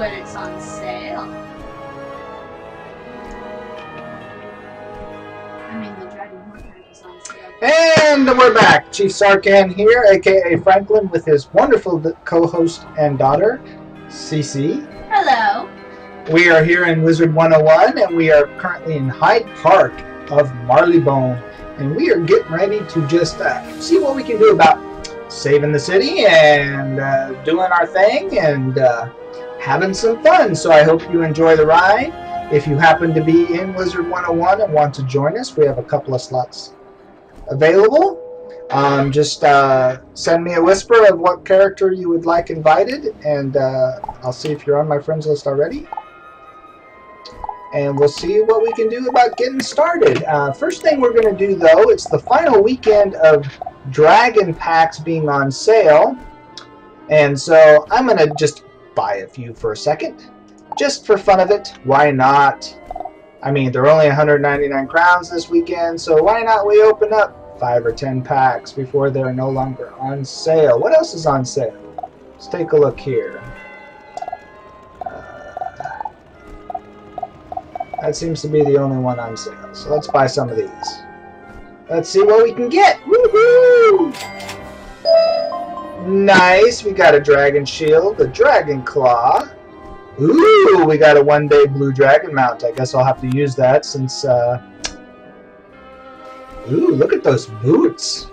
And it's on sale. I mean, the Dragon Horde is on sale. And we're back. Chief Sarcan here, aka Franklin, with his wonderful co-host and daughter, Cece. Hello. We are here in Wizard 101, and we are currently in Hyde Park of Marleybone, and we are getting ready to just uh, see what we can do about saving the city and uh, doing our thing and uh, having some fun. So I hope you enjoy the ride. If you happen to be in Wizard 101 and want to join us, we have a couple of slots available. Um, just uh, send me a whisper of what character you would like invited, and uh, I'll see if you're on my friends list already. And we'll see what we can do about getting started. Uh, first thing we're going to do, though, it's the final weekend of Dragon Packs being on sale. And so I'm going to just buy a few for a second. Just for fun of it. Why not? I mean, they're only 199 crowns this weekend, so why not we open up five or ten packs before they're no longer on sale? What else is on sale? Let's take a look here. Uh, that seems to be the only one on sale, so let's buy some of these. Let's see what we can get. Woohoo! Nice. We got a dragon shield, a dragon claw. Ooh, we got a one-day blue dragon mount. I guess I'll have to use that since. Uh... Ooh, look at those boots.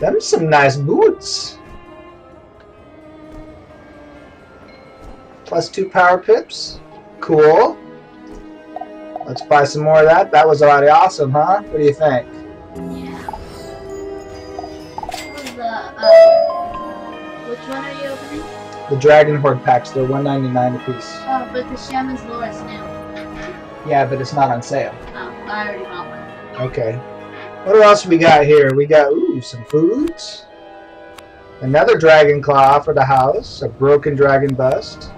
Them some nice boots. Plus two power pips. Cool. Let's buy some more of that. That was already awesome, huh? What do you think? Yeah. The, uh, which one are you opening? The Dragon Horde packs, they're 199 a piece. Oh, but the Shaman's Lore is new. Yeah, but it's not on sale. Oh, I already bought one. Okay. What else we got here? We got, ooh, some foods. Another Dragon Claw for the house. A Broken Dragon Bust.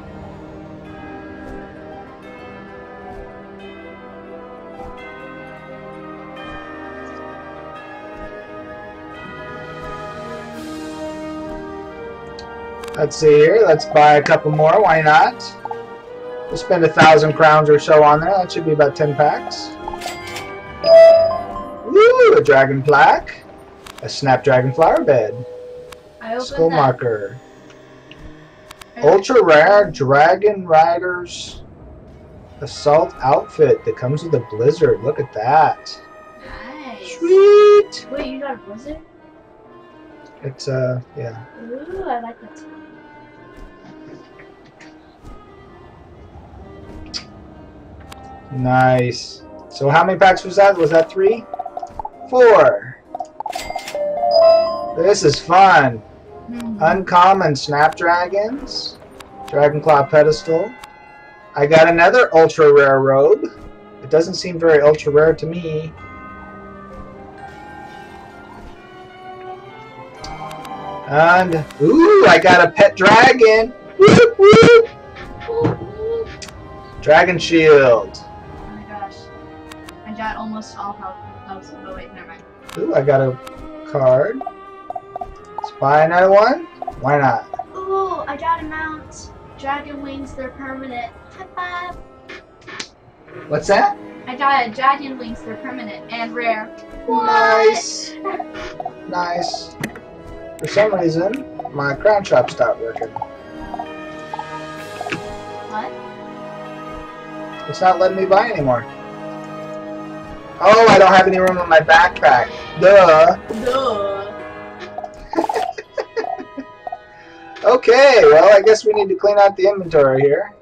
Let's see here. Let's buy a couple more. Why not? We'll spend a thousand crowns or so on there. That should be about ten packs. Woo! A dragon plaque. A snapdragon flower bed. Skull that. marker. Ultra rare Dragon Riders Assault outfit that comes with a blizzard. Look at that. Nice. Sweet! Wait, you got a blizzard? It's, uh, yeah. Ooh, I like that. Nice. So how many packs was that? Was that three? Four. This is fun. Hmm. Uncommon Snapdragons. Dragonclaw Pedestal. I got another ultra rare robe. It doesn't seem very ultra rare to me. And, ooh, I got a pet dragon. Whoop, whoop. Dragon Shield. Almost all health. Oh, wait, never mind. Ooh, I got a card. Let's buy another one. Why not? Ooh, I got a mount. Dragon wings, they're permanent. High five. What's that? I got a dragon wings, they're permanent and rare. Nice. Nice. For some reason, my crown shop stopped working. What? It's not letting me buy anymore. Oh, I don't have any room in my backpack. Duh. Duh. Okay, well, I guess we need to clean out the inventory here.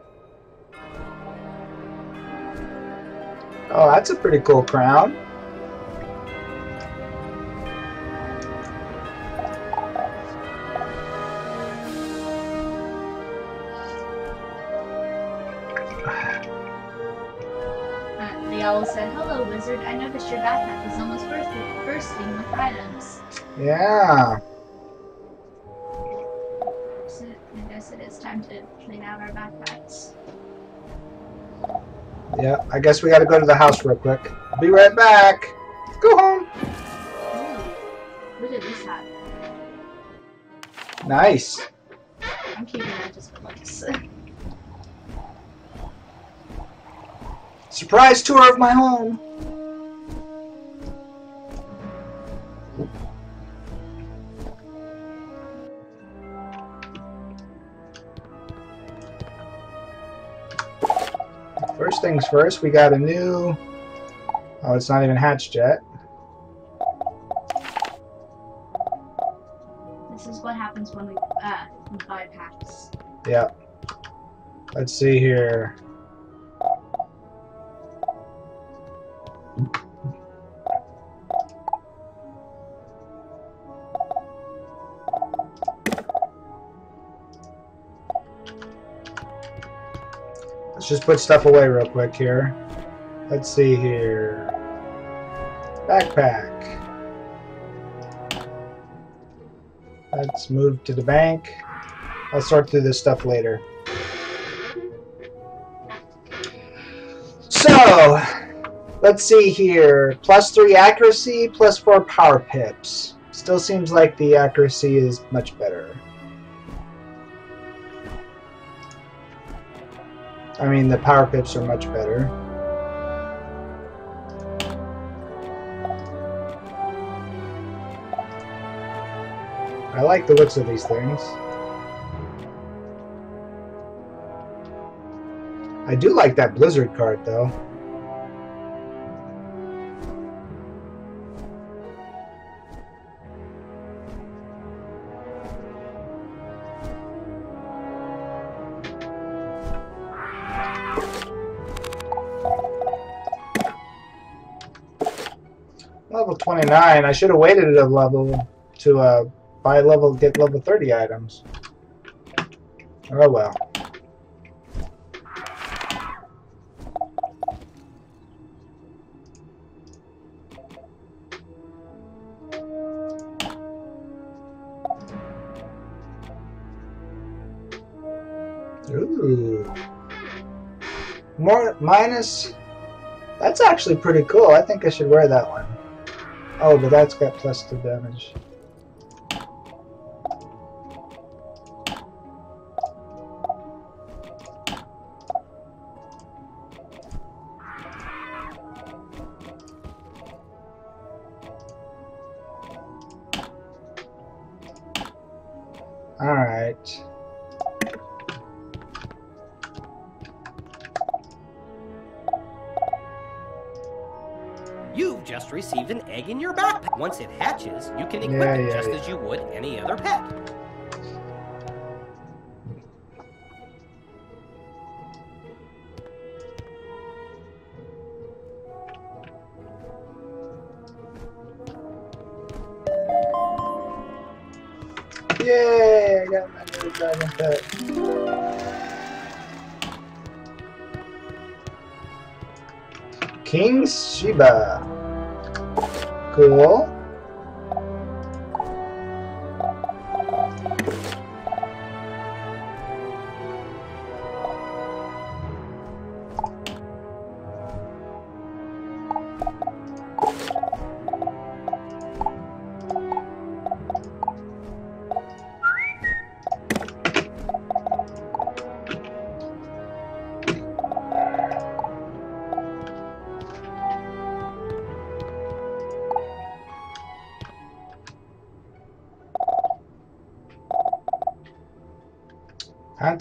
Oh, that's a pretty cool crown. your backpack is almost bursting, bursting with items. Yeah. So I guess it is time to clean out our backpacks. Yeah, I guess we gotta go to the house real quick. I'll be right back. Let's go home. What did this have? Nice. I'm keeping that just for looks. Surprise tour of my home! First things first, we got a new... Oh, it's not even hatched yet. This is what happens when we uh we buy packs. Yeah. Let's see here. Let's just put stuff away real quick here. Let's see here. Backpack. Let's move to the bank. I'll sort through this stuff later. So, let's see here. Plus 3 accuracy, plus 4 power pips. Still seems like the accuracy is much better. I mean, the power pips are much better. I like the looks of these things. I do like that Blizzard card, though. 29. I should have waited at a level to uh, buy level, get level 30 items. Oh well. Ooh. More minus. That's actually pretty cool. I think I should wear that one. Oh, but that's got plus two damage. Yeah, yeah, just yeah. as you would any other pet. Yay! I got my new dragon pet. King Shiba. Cool.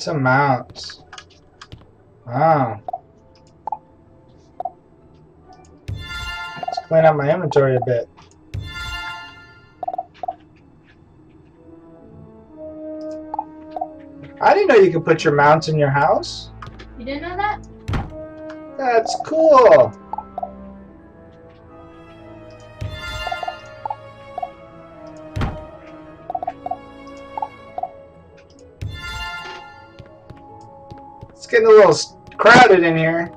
Phantom mounts. Wow. Let's clean up my inventory a bit. I didn't know you could put your mounts in your house. You didn't know that? That's cool. Getting a little crowded in here.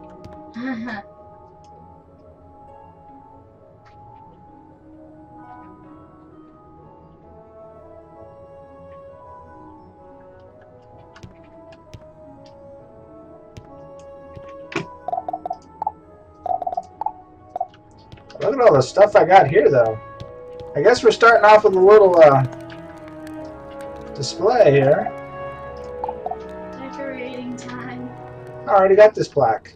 Look at all the stuff I got here, though. I guess we're starting off with a little uh, display here. I already got this plaque.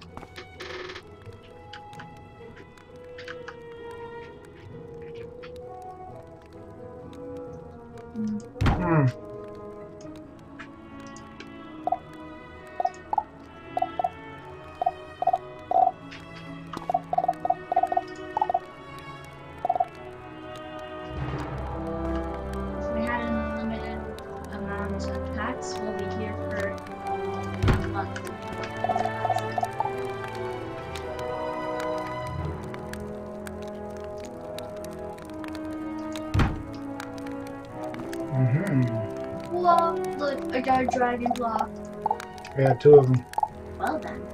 Got two of them. Well done.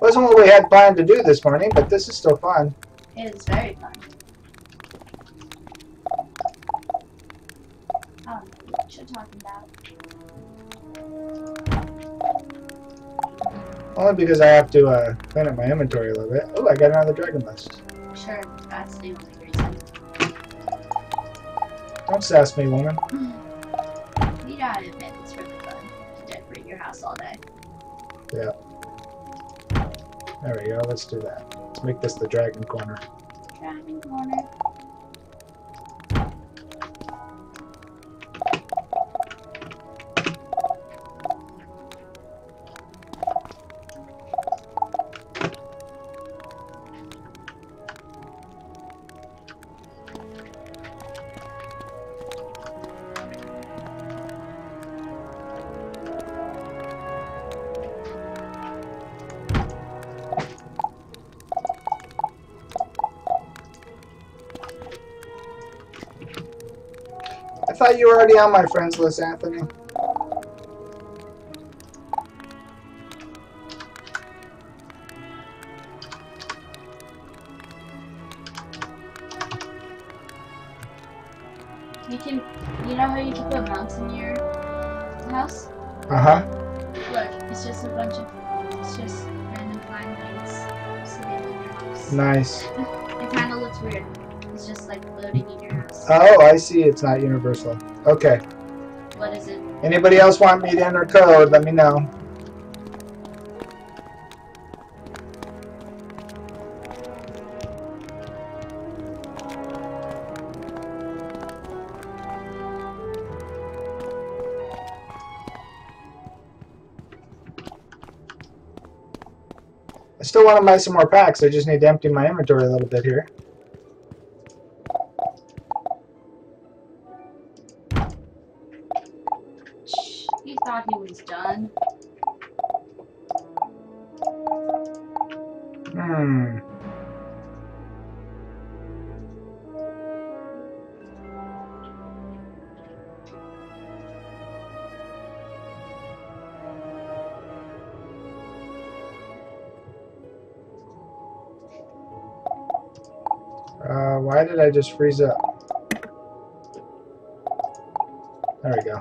Wasn't what we had planned to do this morning, but this is still fun. It is very fun. Only because I have to uh, clean up my inventory a little bit. Oh, I got another dragon list. Sure, that's the only reason. Don't sass me, woman. You gotta admit, it's really fun to decorate your house all day. Yeah. There we go. Let's do that. Let's make this the dragon corner. Thought you were already on my friends list, Anthony. You can, you know how you can put mounts in your house? Uh huh. Look, it's just a bunch of, it's just random flying things sitting in your house. Nice. It kind of looks weird. It's just like floating in your house. Oh, I see. It's not universal. Okay. What is it? Anybody else want me to enter code? Let me know. I still want to buy some more packs. I just need to empty my inventory a little bit here. I just freeze up? There we go.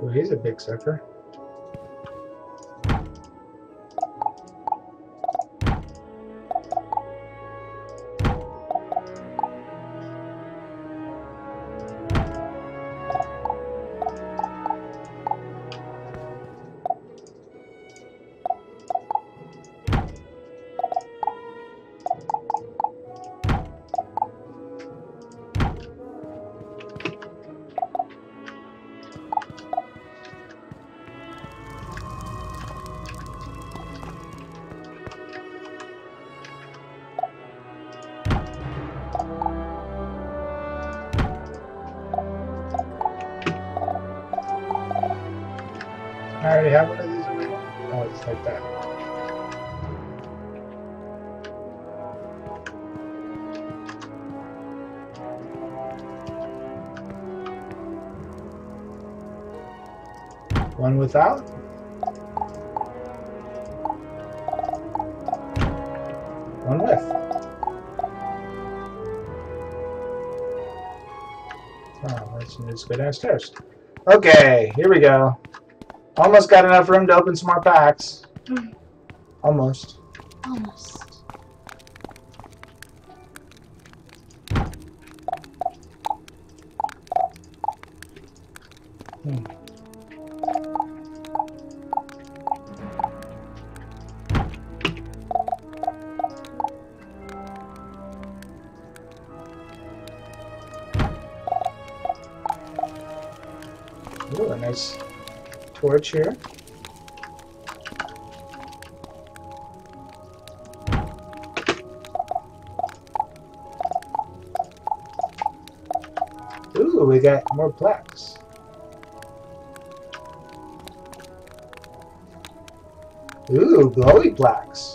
Ooh, he's a big sucker. One without? One with. Oh, let's just go downstairs. Okay, here we go. Almost got enough room to open some more packs. Mm. Almost. Almost. Ooh, a nice torch here. Ooh, we got more plaques. Ooh, glowy plaques.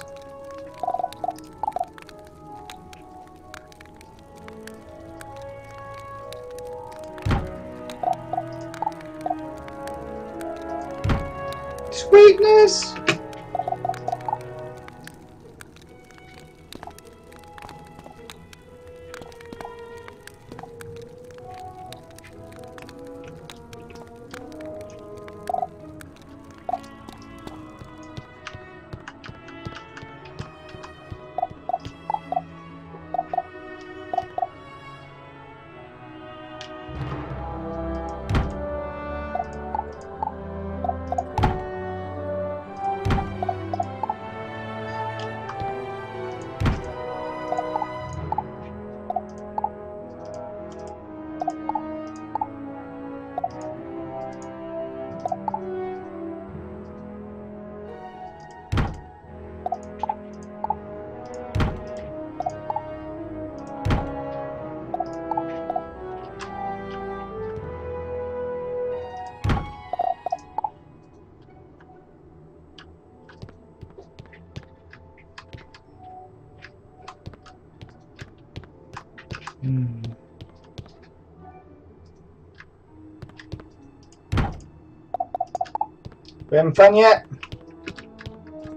Having fun yet?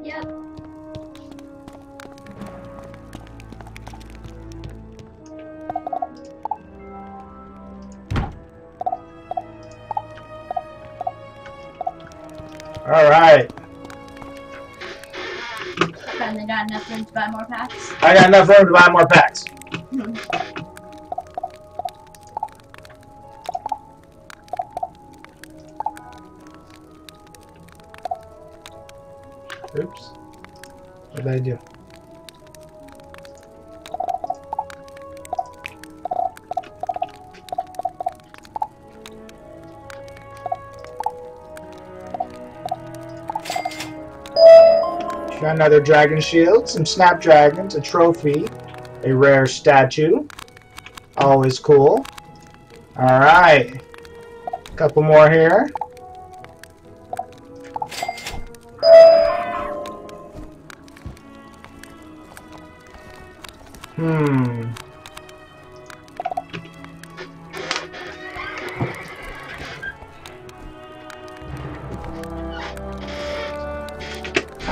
Yep. All right. Finally got enough room to buy more packs. I got enough room to buy more packs. Another dragon shield, some snapdragons, a trophy, a rare statue. Always cool. Alright. A couple more here.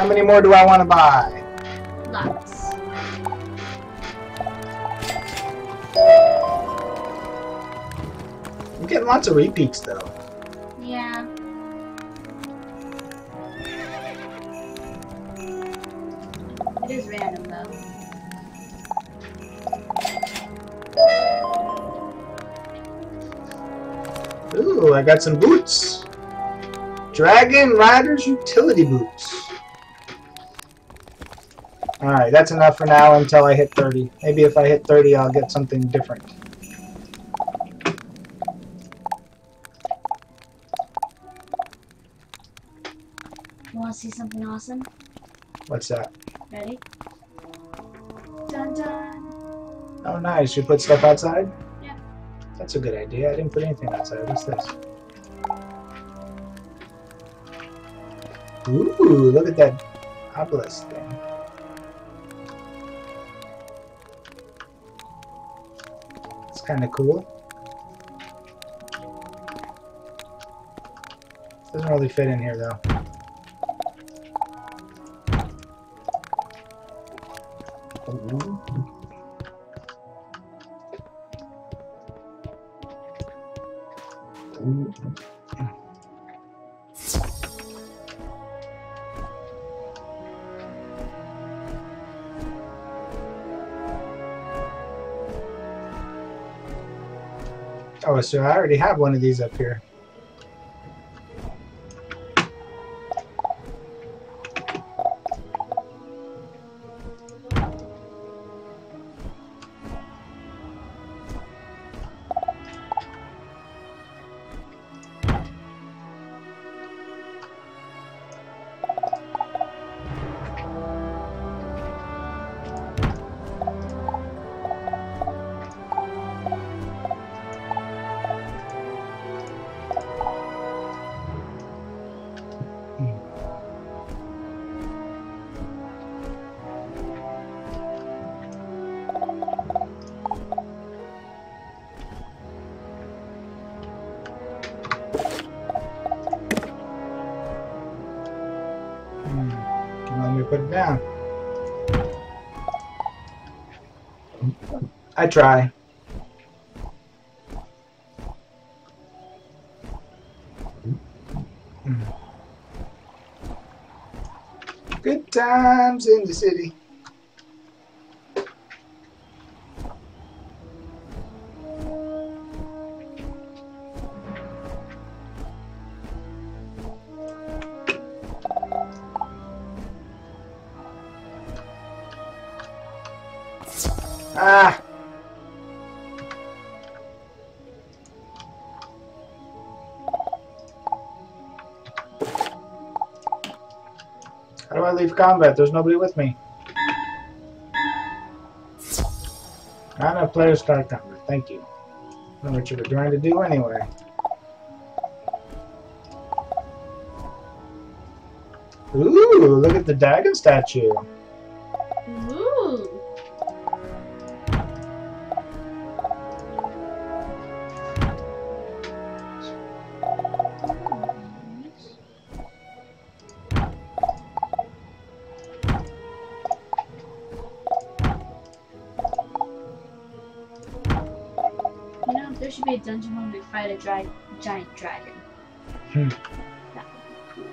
How many more do I want to buy? Lots. I'm getting lots of repeats though. Yeah. It is random though. Ooh, I got some boots. Dragon Riders Utility Boots. Alright, that's enough for now until I hit 30. Maybe if I hit 30, I'll get something different. You want to see something awesome? What's that? Ready? Dun dun. Oh, nice. You put stuff outside? Yeah. That's a good idea. I didn't put anything outside. What's this? Ooh, look at that obelisk thing. Kind of cool. Doesn't really fit in here though. So I already have one of these up here. Try. Good times in the city. Ah! I leave combat? There's nobody with me. Not a player start combat. Thank you. I don't know what you were trying to do anyway. Ooh, look at the dragon statue. Fight a giant dragon. Hmm. That would be cool.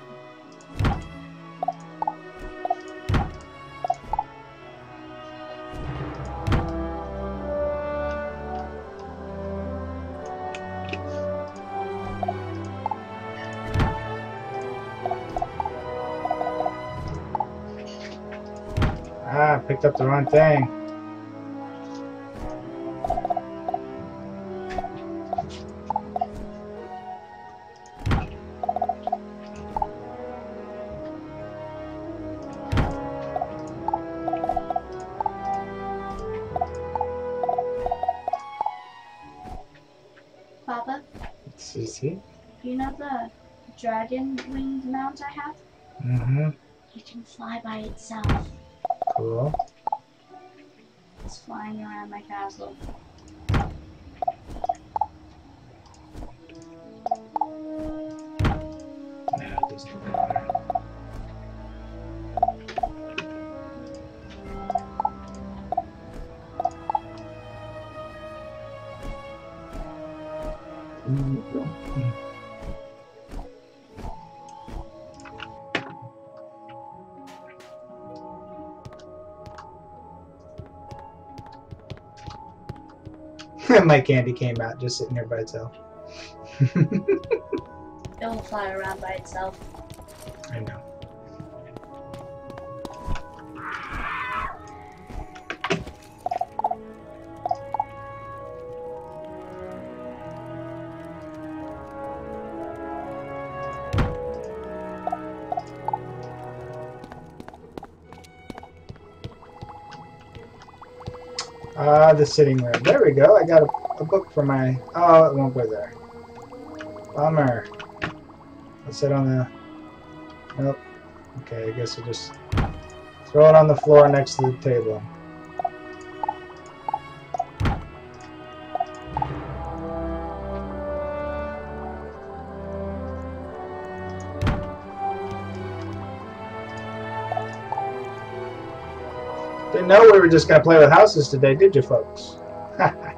Ah, picked up the wrong thing. Dragon winged mount I have? Mm-hmm. It can fly by itself. Cool. It's flying around my castle. My candy came out just sitting there by itself. It will fly around by itself. The sitting room. There we go. I got a, a book for my. Oh, it won't go there. Bummer. Let's sit on the. Nope. Okay, I guess I'll just throw it on the floor next to the table. Didn't know we were just going to play with houses today, did you, folks? Alright,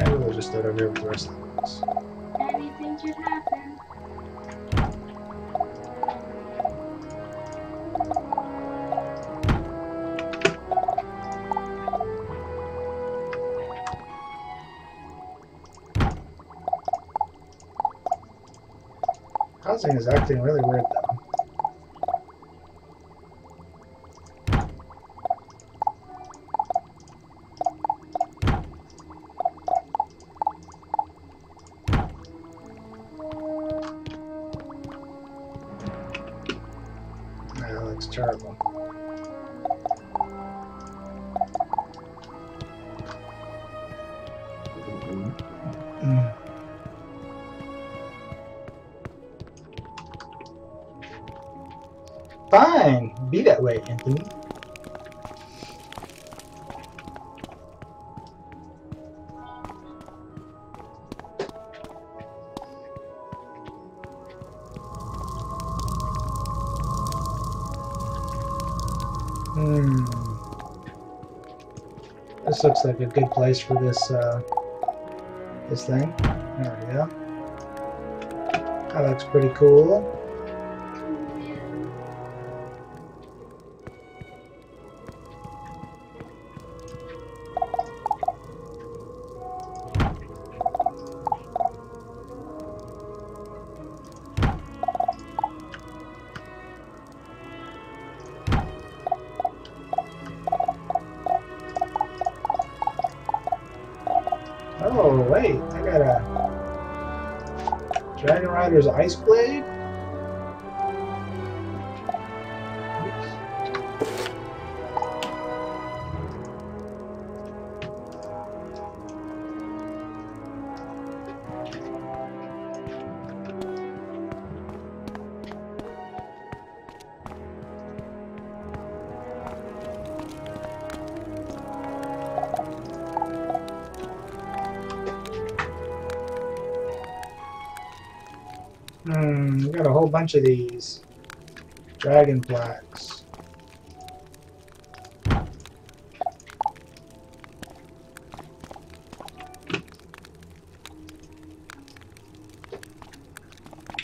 maybe we'll just start over here with the rest of the. Anything could happen. Housing is acting really weird This looks like a good place for this, uh, this thing. There we go. That looks pretty cool. Bunch of these. Dragon plaques.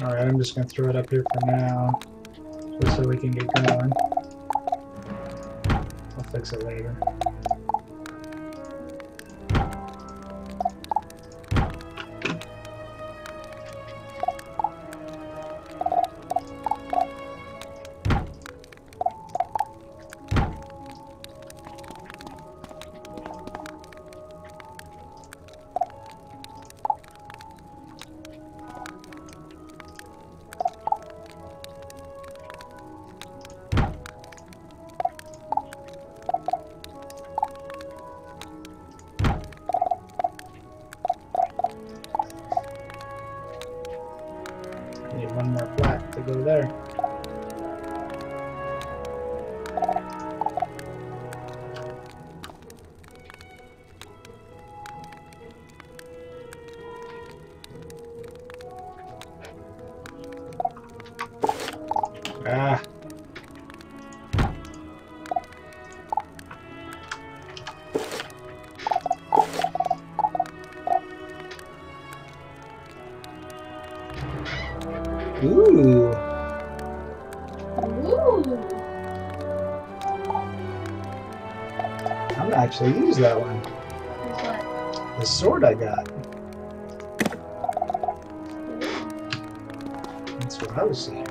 Alright, I'm just going to throw it up here for now. Just so we can get going. I'll fix it later. Actually use that one. The sword I got. That's what I was seeing.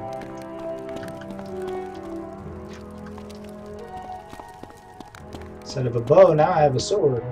Instead of a bow, now I have a sword.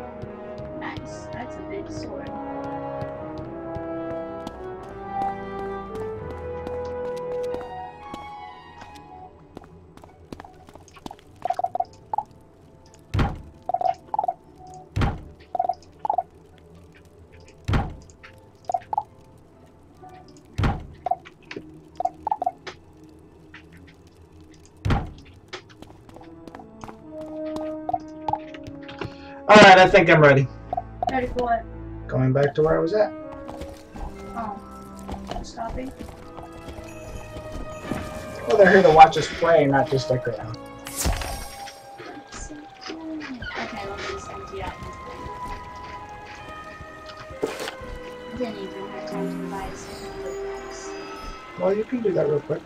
Think I'm ready. Ready for what? Going back to where I was at. Oh. Stopping? Well, they're here to watch us play, not just deck around. Okay, let me just empty out. Didn't even have time to revise it. Well, you can do that real quick.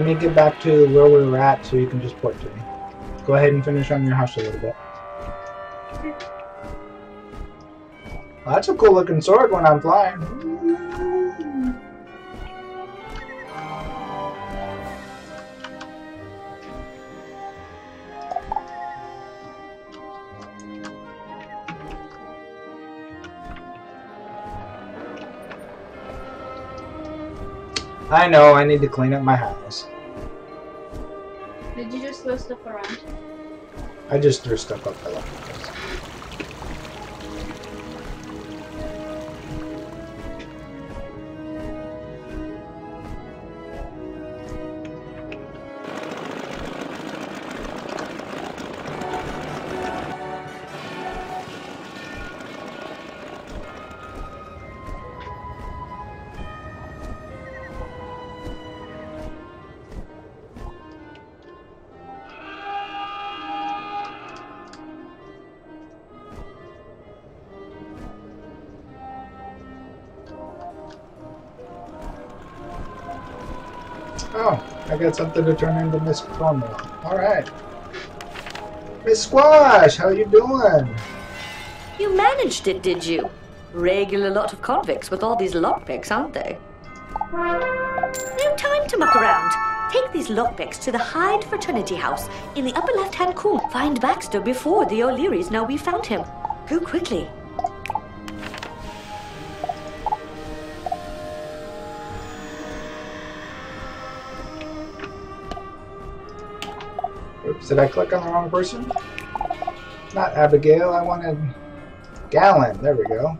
Let me get back to where we were at so you can just port to me. Go ahead and finish on your house a little bit. Well, that's a cool looking sword when I'm flying. I know, I need to clean up my house. Did you just throw stuff around? I just threw stuff up. Got something to turn into Miss Cornwall. Alright. Miss Squash, how you doing? You managed it, did you? Regular lot of convicts with all these lockpicks, aren't they? No time to muck around. Take these lockpicks to the Hyde Fraternity House in the upper left-hand corner. Find Baxter before the O'Learys know we found him. Go quickly. Did I click on the wrong person? Not Abigail, I wanted Gallon. There we go.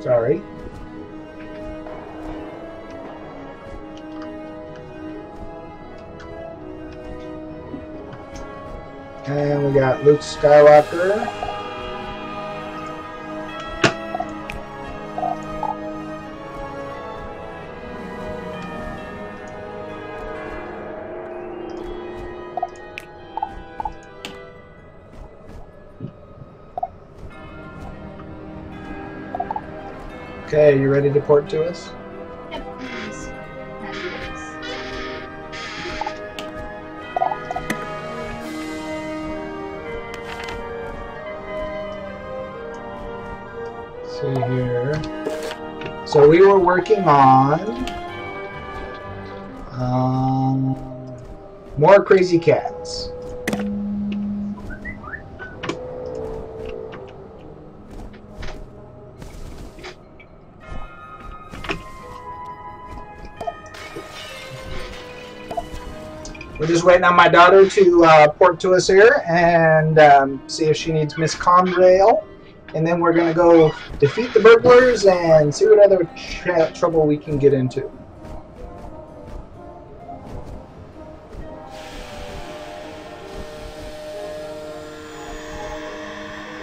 Sorry. And we got Luke Skywalker. Ready to port to us? Yep, see here. So we were working on um, more crazy cats. Waiting on my daughter to uh, port to us here and um, see if she needs Miss Conrail and then we're gonna go defeat the burglars and see what other trouble we can get into.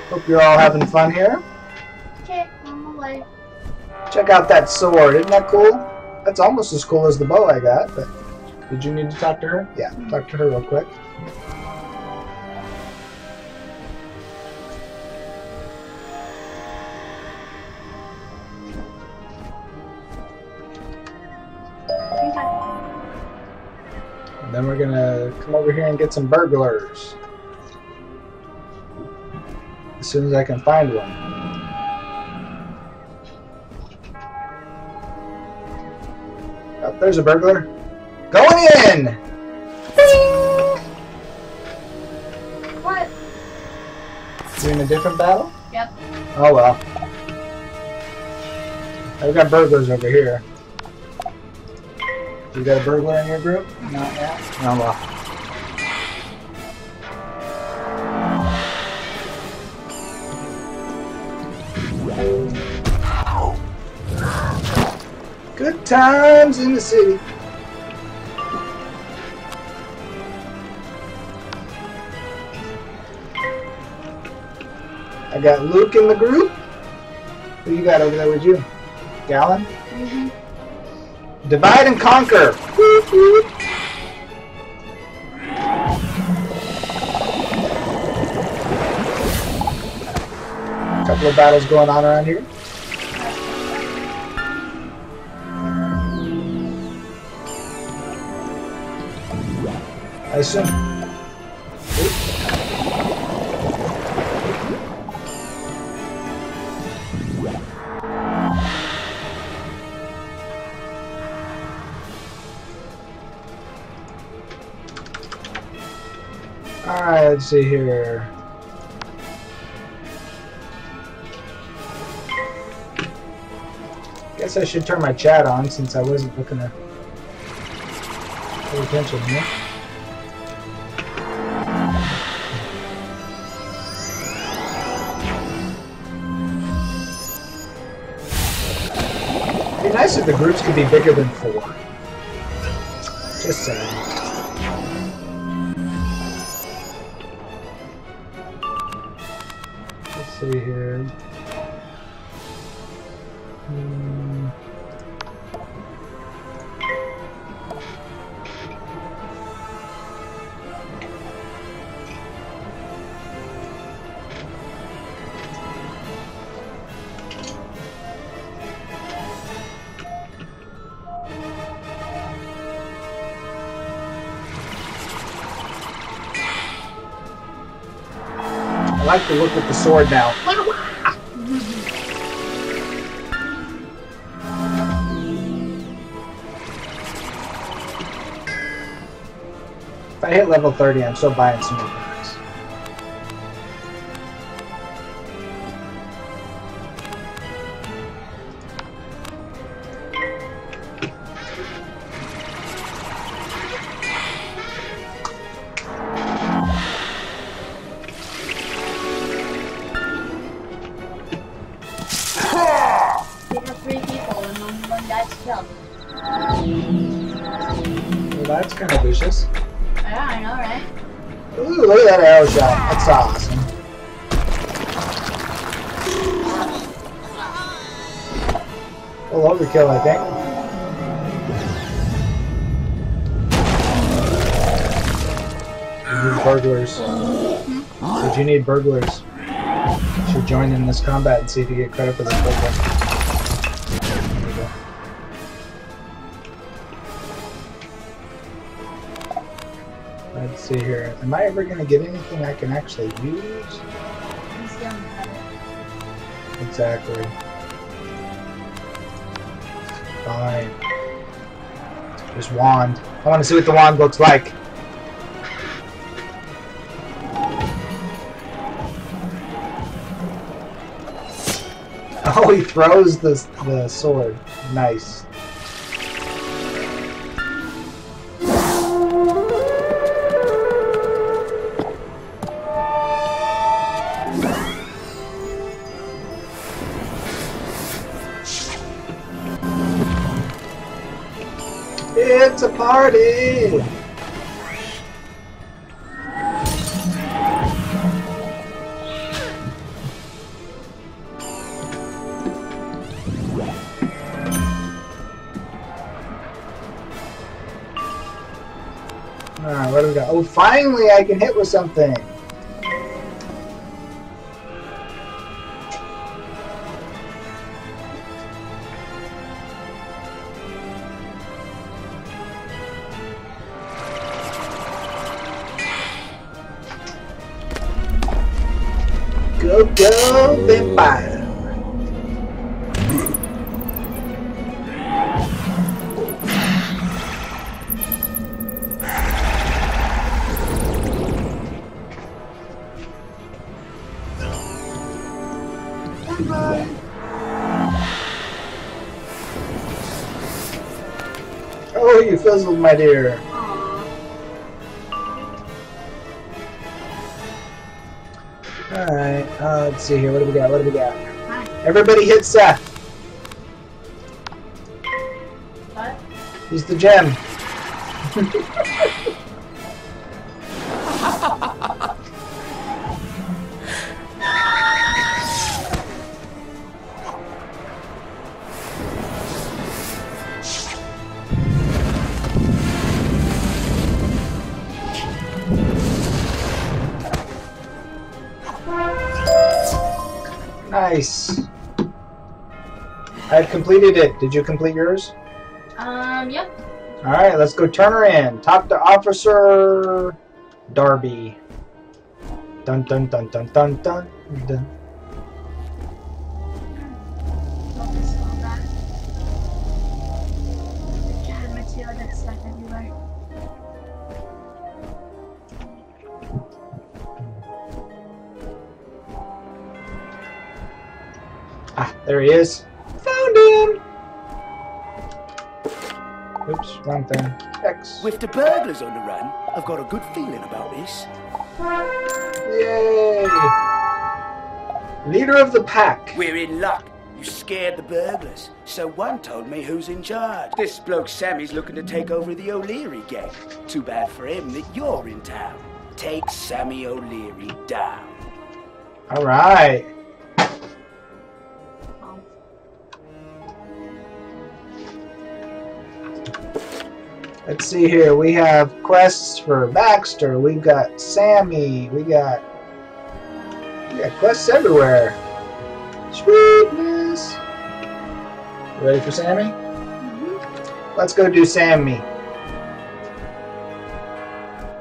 Hope you're all having fun here. Okay, on the way. Check out that sword, isn't that cool? That's almost as cool as the bow I got, but did you need to talk to her? Yeah, talk to her real quick. Then we're gonna come over here and get some burglars. As soon as I can find one. Oh, there's a burglar. Going in! What? You in a different battle? Yep. Oh well. I've got burglars over here. You got a burglar in your group? Not yet. Oh well. Good times in the city. I got Luke in the group. Who you got over there with you? Gallon? Mm-hmm. Divide and conquer. Whoop, whoop. Couple of battles going on around here. I assume. Let's see here. Guess I should turn my chat on since I wasn't looking to pay attention. It'd be nice if the groups could be bigger than four. Just saying. With the sword now. If I hit level 30, I'm still buying some Overkill, I think. You need burglars. Did you need burglars? You should join in this combat and see if you get credit for this burglar. There you go. Let's see here. Am I ever going to get anything I can actually use? He's young, but Exactly. Fine. There's wand. I want to see what the wand looks like. Oh, he throws the, the sword. Nice. Finally I can hit with something! You my dear. Alright, uh, let's see here. What do we got? What do we got? Everybody hit Seth. What? He's the gem. Nice. I've completed it. Did you complete yours? Um, yep. All right, let's go turn her in. Talk to Officer Darby. Dun dun dun dun dun dun dun. There he is. Found him. Oops, wrong thing. X. With the burglars on the run, I've got a good feeling about this. Yay! Leader of the pack. We're in luck. You scared the burglars. So one told me who's in charge. This bloke Sammy's looking to take over the O'Leary gang. Too bad for him that you're in town. Take Sammy O'Leary down. All right. Let's see here. We have quests for Baxter. We've got Sammy. We got we got quests everywhere. Sweetness. Ready for Sammy? mhm. Let's go do Sammy.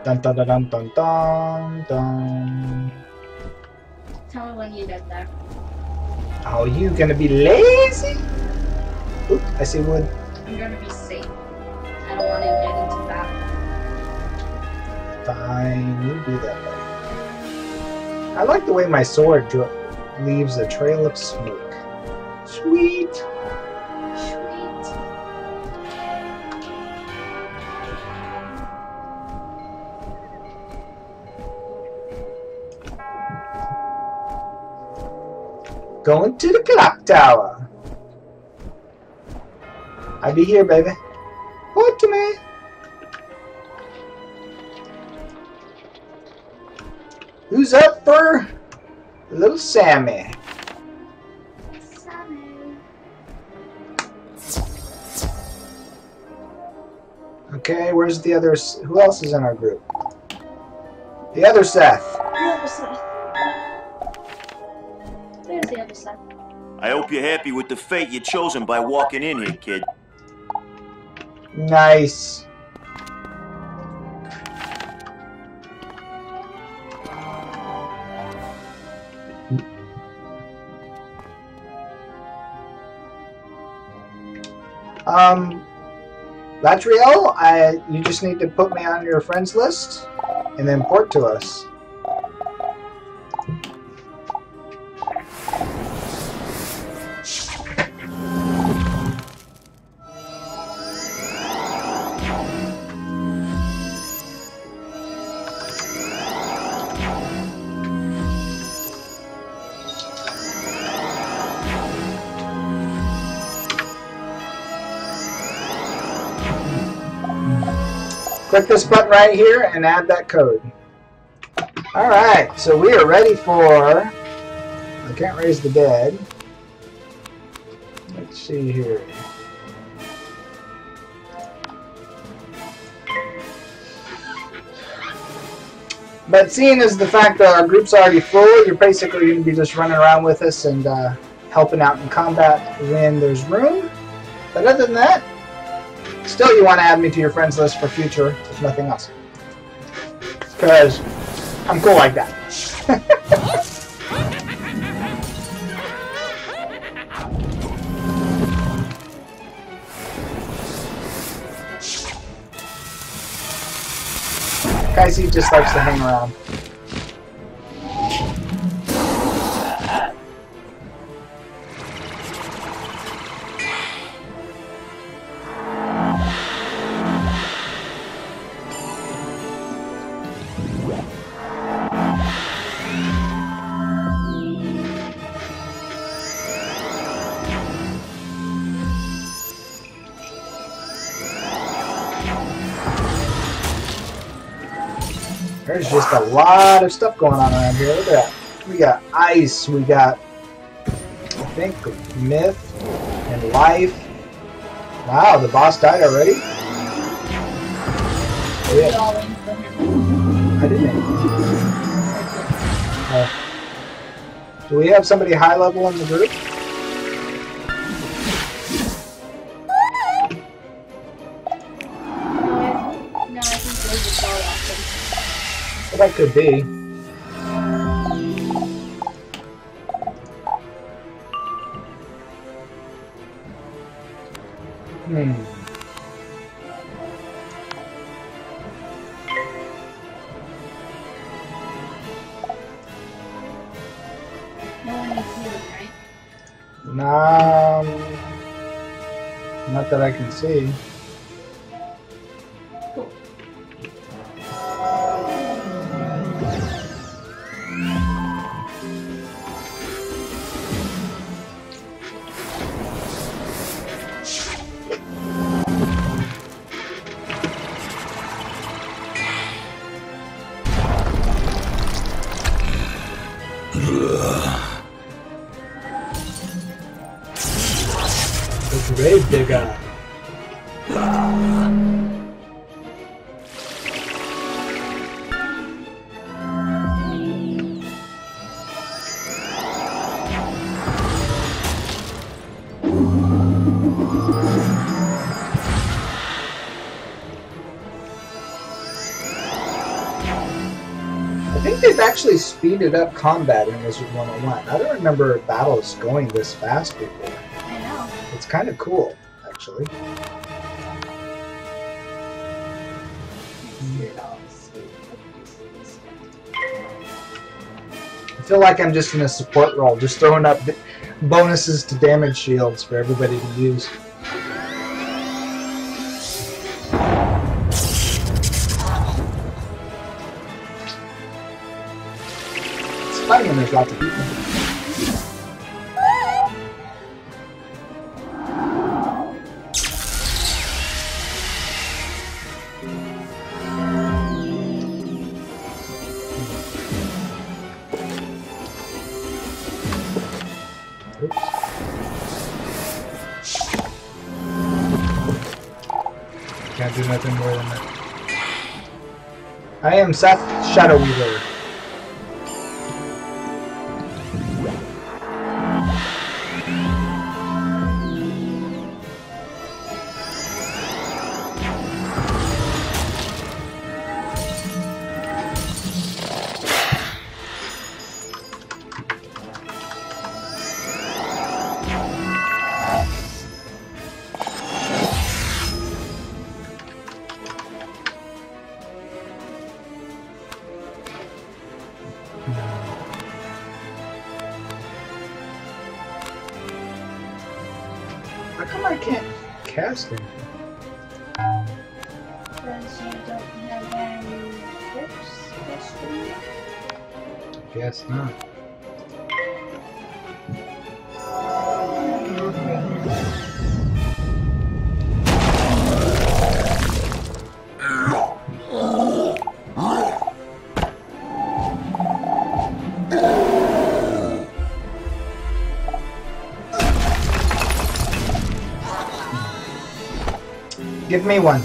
Dun dun dun dun dun dun dun. Tell me when you get there. Oh, you gonna be lazy? Oop, I see wood. I'm gonna be. I want to get into that. Fine, you do that. Buddy. I like the way my sword leaves a trail of smoke. Sweet. Sweet. Going to the clock tower. I'll be here, baby. What to me? Who's up for little Sammy? Sammy. Okay, where's the other? Who else is in our group? The other Seth. The other Seth. There's the other side. I hope you're happy with the fate you're chosen by walking in here, kid. Nice. Um, Latriel, I you just need to put me on your friends list and then port to us. Click this button right here and add that code. Alright, so we are ready for... I can't raise the dead. Let's see here. But seeing as the fact that our group's already full, you're basically going to be just running around with us and uh, helping out in combat when there's room. But other than that, Still, you want to add me to your friends list for future, if nothing else. Because I'm cool like that. Kaisi just likes to hang around. There's just a lot of stuff going on around here. Look at that. We got ice. We got, I think, myth and life. Wow, the boss died already? Oh, yeah. I didn't. Uh, do we have somebody high level in the group? That could be. Hmm. Um, not that I can see. Think they've actually speeded up combat in Wizard 101. I don't remember battles going this fast before. I know. It's kind of cool, actually. I feel like I'm just in a support role, just throwing up bonuses to damage shields for everybody to use. When there's lots of people. Can't do nothing more than that. I am Seth Shadow Weaver. Give me one.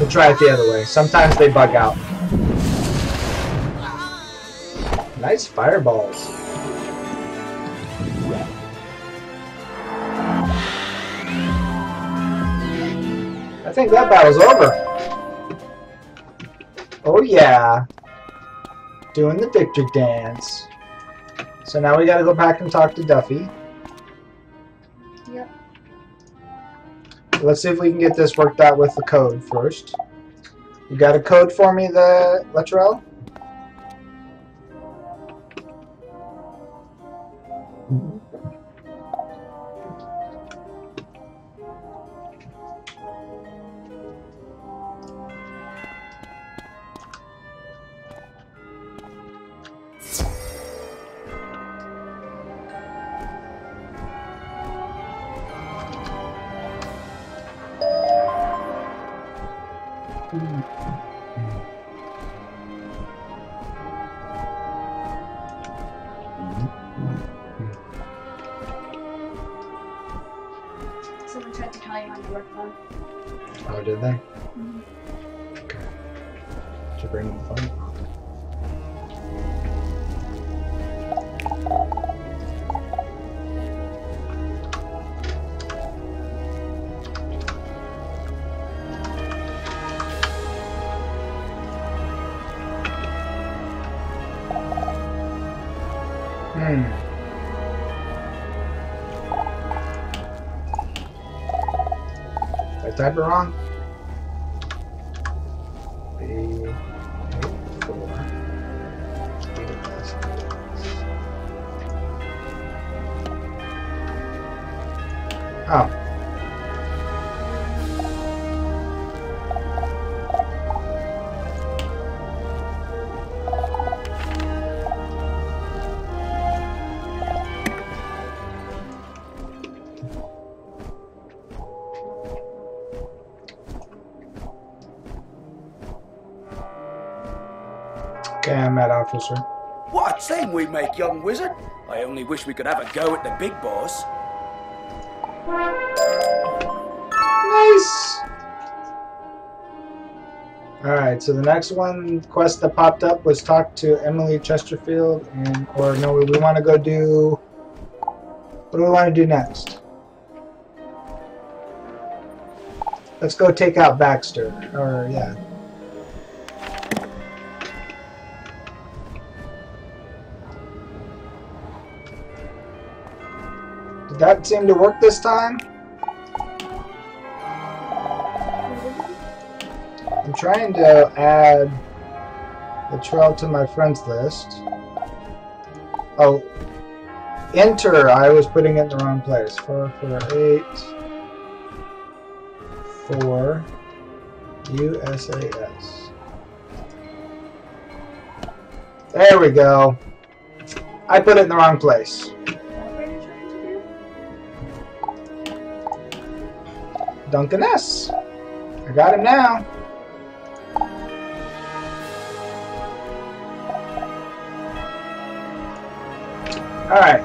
We'll try it the other way. Sometimes they bug out. Nice fireballs. Think that battle's over. Oh yeah. Doing the victory dance. So now we gotta go back and talk to Duffy. Yep. Let's see if we can get this worked out with the code first. You got a code for me, the Latrell? Did officer. What a team we make, young wizard. I only wish we could have a go at the big boss. Nice. All right, so the next one quest that popped up was talk to Emily Chesterfield, and or no, we want to go do. What do we want to do next? Let's go take out Baxter, or yeah. Seem to work this time? I'm trying to add the trail to my friends list. Oh, enter. I was putting it in the wrong place. Four, four, eight, four, USAS. There we go. I put it in the wrong place. Duncan S. I got him now. Alright.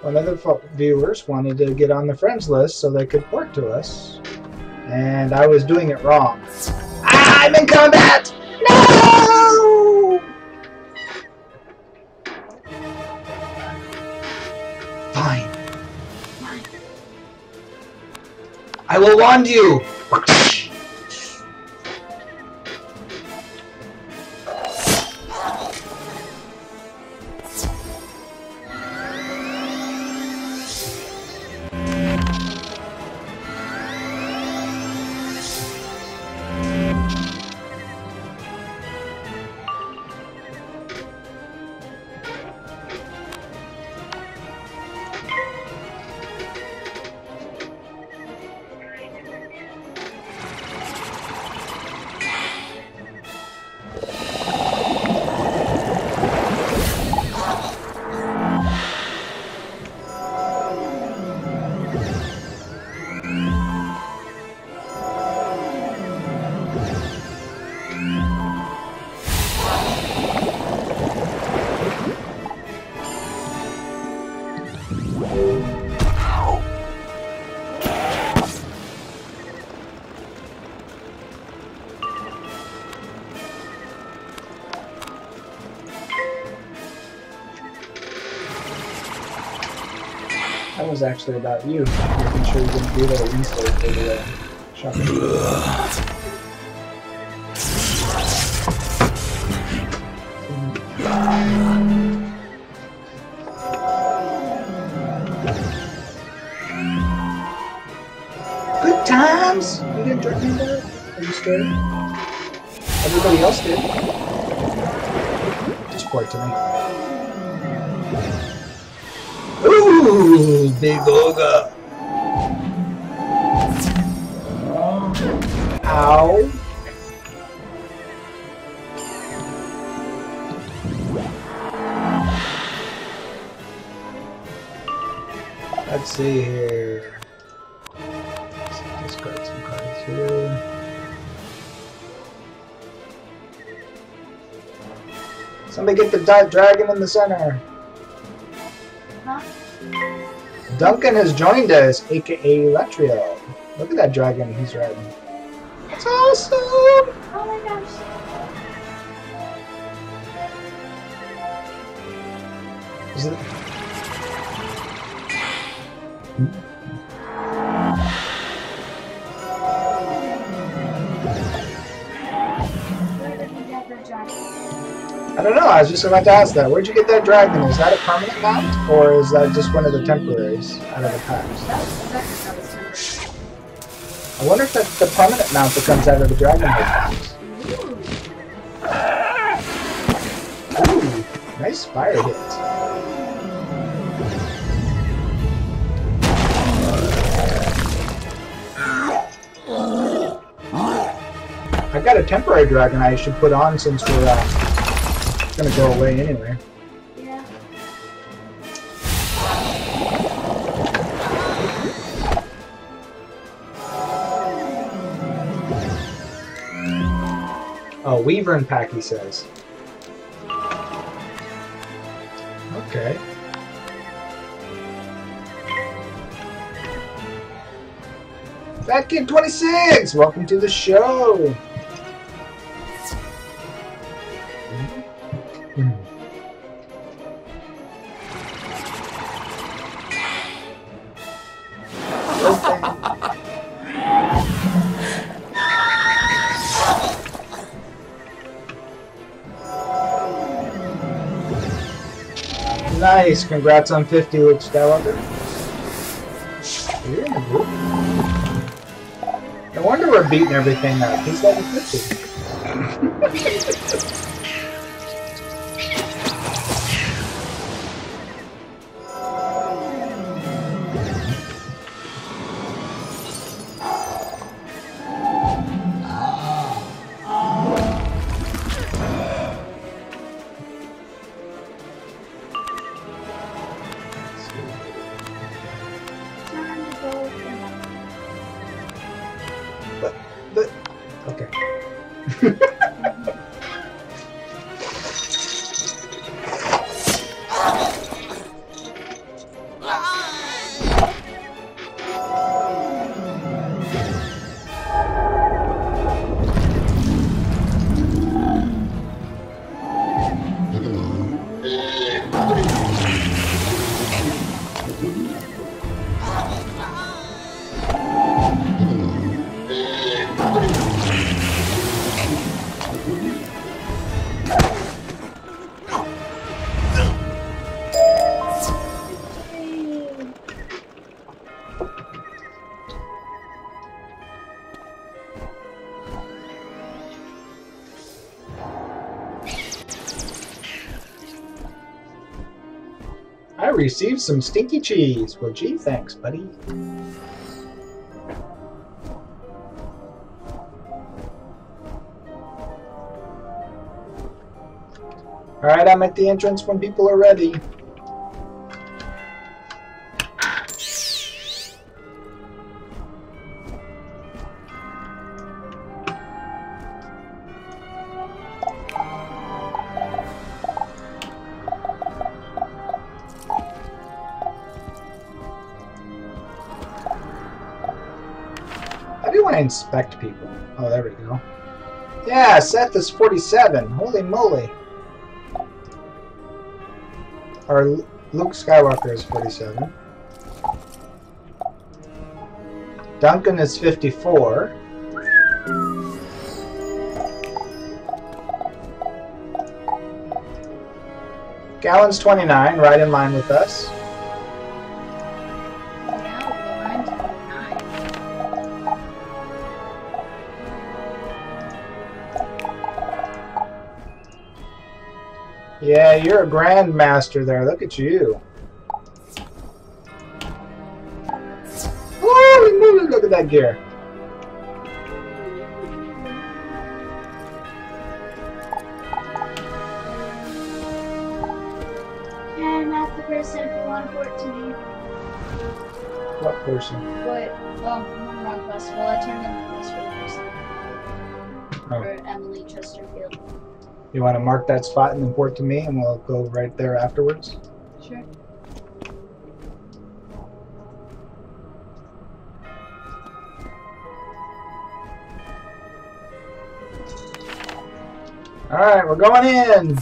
One of the viewers wanted to get on the friends list so they could port to us. And I was doing it wrong. Ah, I'm in combat! Will wand you. Actually about you. Making sure you didn't do that instantly for the uh, shopping. Good times. You didn't drink any better? Are you scared? Everybody else did. Just it to me. Big ogre. Ow. Let's see here. Let's discard some cards here. Somebody get the di- dragon in the center. Duncan has joined us, aka Latrio. Look at that dragon he's riding. That's awesome! Oh my gosh. Is it- Where I don't know. I was just about to ask that. Where'd you get that dragon? Is that a permanent mount, or is that just one of the temporaries out of the packs? I wonder if that's the permanent mount that comes out of the dragon. Ooh, nice fire hit. I've got a temporary dragon I should put on since we're uh, gonna go away anyway. Yeah. Oh, Wyvern pack, he says. Okay. Fat Kid 26, welcome to the show. Congrats on 50, Luke Skywalker. You're. No wonder we're beating everything up. He's level 50. Received some stinky cheese. Well, gee, thanks, buddy. Alright, I'm at the entrance when people are ready. Inspect people. Oh, there we go. Yeah, Seth is 47. Holy moly. Lu- Luke Skywalker is 47. Duncan is 54. Gallon's 29, right in line with us. You're a grandmaster there. Look at you. Look at that gear. You want to mark that spot and report to me, and we'll go right there afterwards? Sure. All right, we're going in.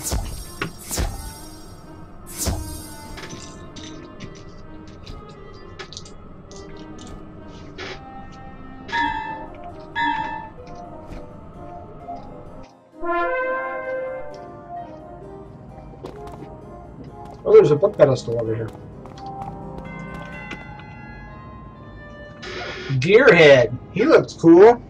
Here. Gearhead. He looks cool.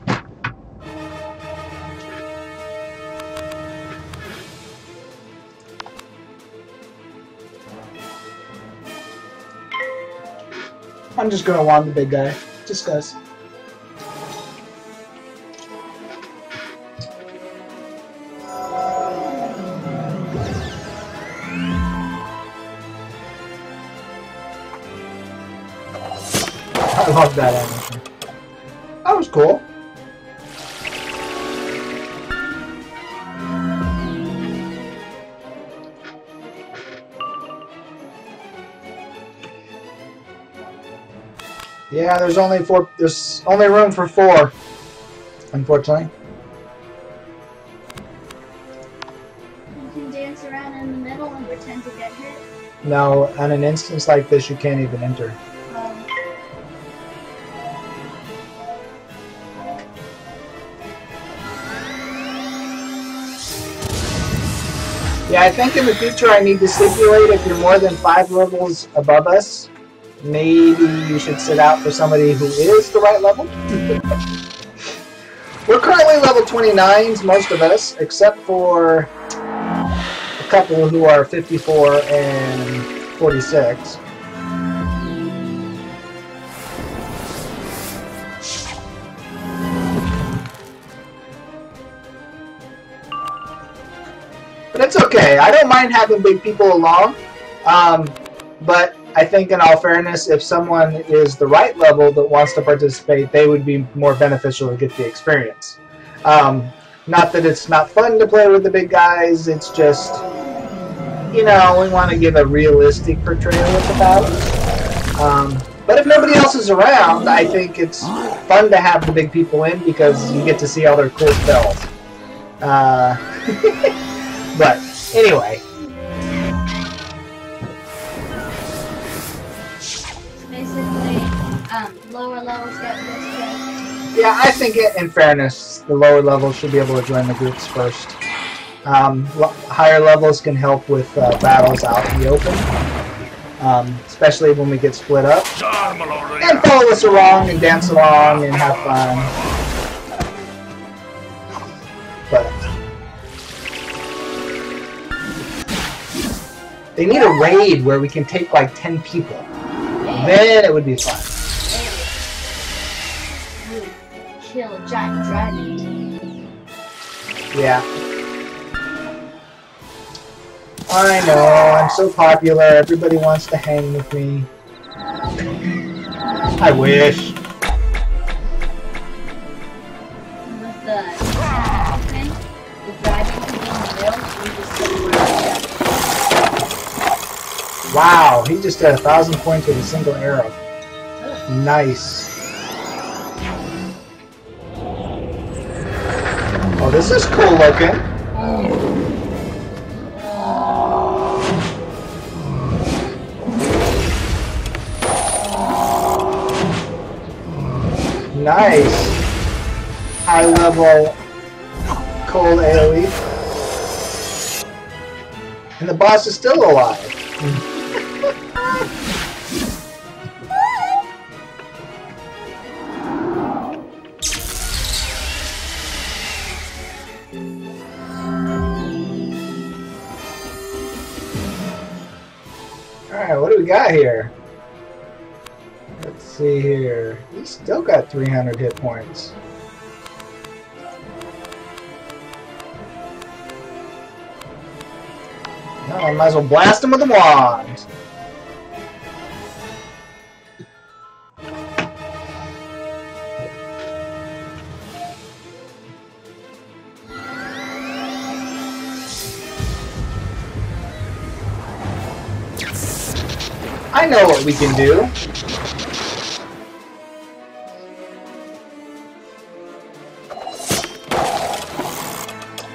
I'm just gonna want the big guy. Just cause. Love that animation. That was cool. Yeah, there's only four. There's only room for four. Unfortunately. You can dance around in the middle and pretend to get hit. No, on an instance like this, you can't even enter. Yeah, I think in the future I need to stipulate if you're more than five levels above us, maybe you should sit out for somebody who is the right level. We're currently level 29s, most of us, except for a couple who are 54 and 46. I don't mind having big people along. Um, but I think, in all fairness, if someone is the right level that wants to participate, they would be more beneficial to get the experience. Um, not that it's not fun to play with the big guys, it's just, you know, we want to give a realistic portrayal of the battles. Um, but if nobody else is around, I think it's fun to have the big people in because you get to see all their cool spells. Uh, anyway, basically, um, lower levels get this yeah, I think it, in fairness, the lower levels should be able to join the groups first. Um, higher levels can help with uh, battles out in the open, um, especially when we get split up. And follow us along and dance along and have fun. They need a raid where we can take like 10 people. Then it would be fun. Kill a giant dragon. Yeah. I know, I'm so popular, everybody wants to hang with me. I wish. Wow, he just did a thousand points with a single arrow. Nice. Oh, this is cool looking. Nice. High level cold AoE. And the boss is still alive. Got here? Let's see here. He's still got 300 hit points. No, I might as well blast him with a wand. I know what we can do.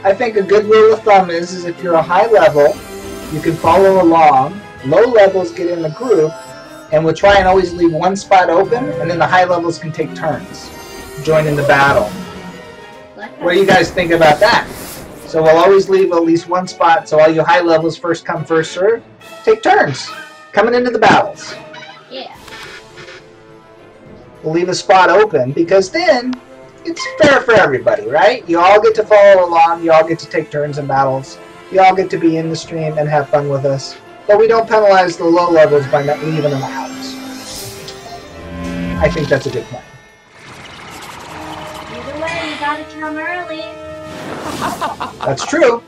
I think a good rule of thumb is, is if you're a high level, you can follow along. Low levels get in the group, and we'll try and always leave one spot open, and then the high levels can take turns, join in the battle. What do you guys think about that? So we'll always leave at least one spot, so all you high levels first come, first serve. Take turns coming into the battles. Yeah. We'll leave a spot open because then it's fair for everybody, right? You all get to follow along, you all get to take turns in battles, you all get to be in the stream and have fun with us. But we don't penalize the low levels by not leaving them out. I think that's a good plan. Either way, you gotta come early. That's true.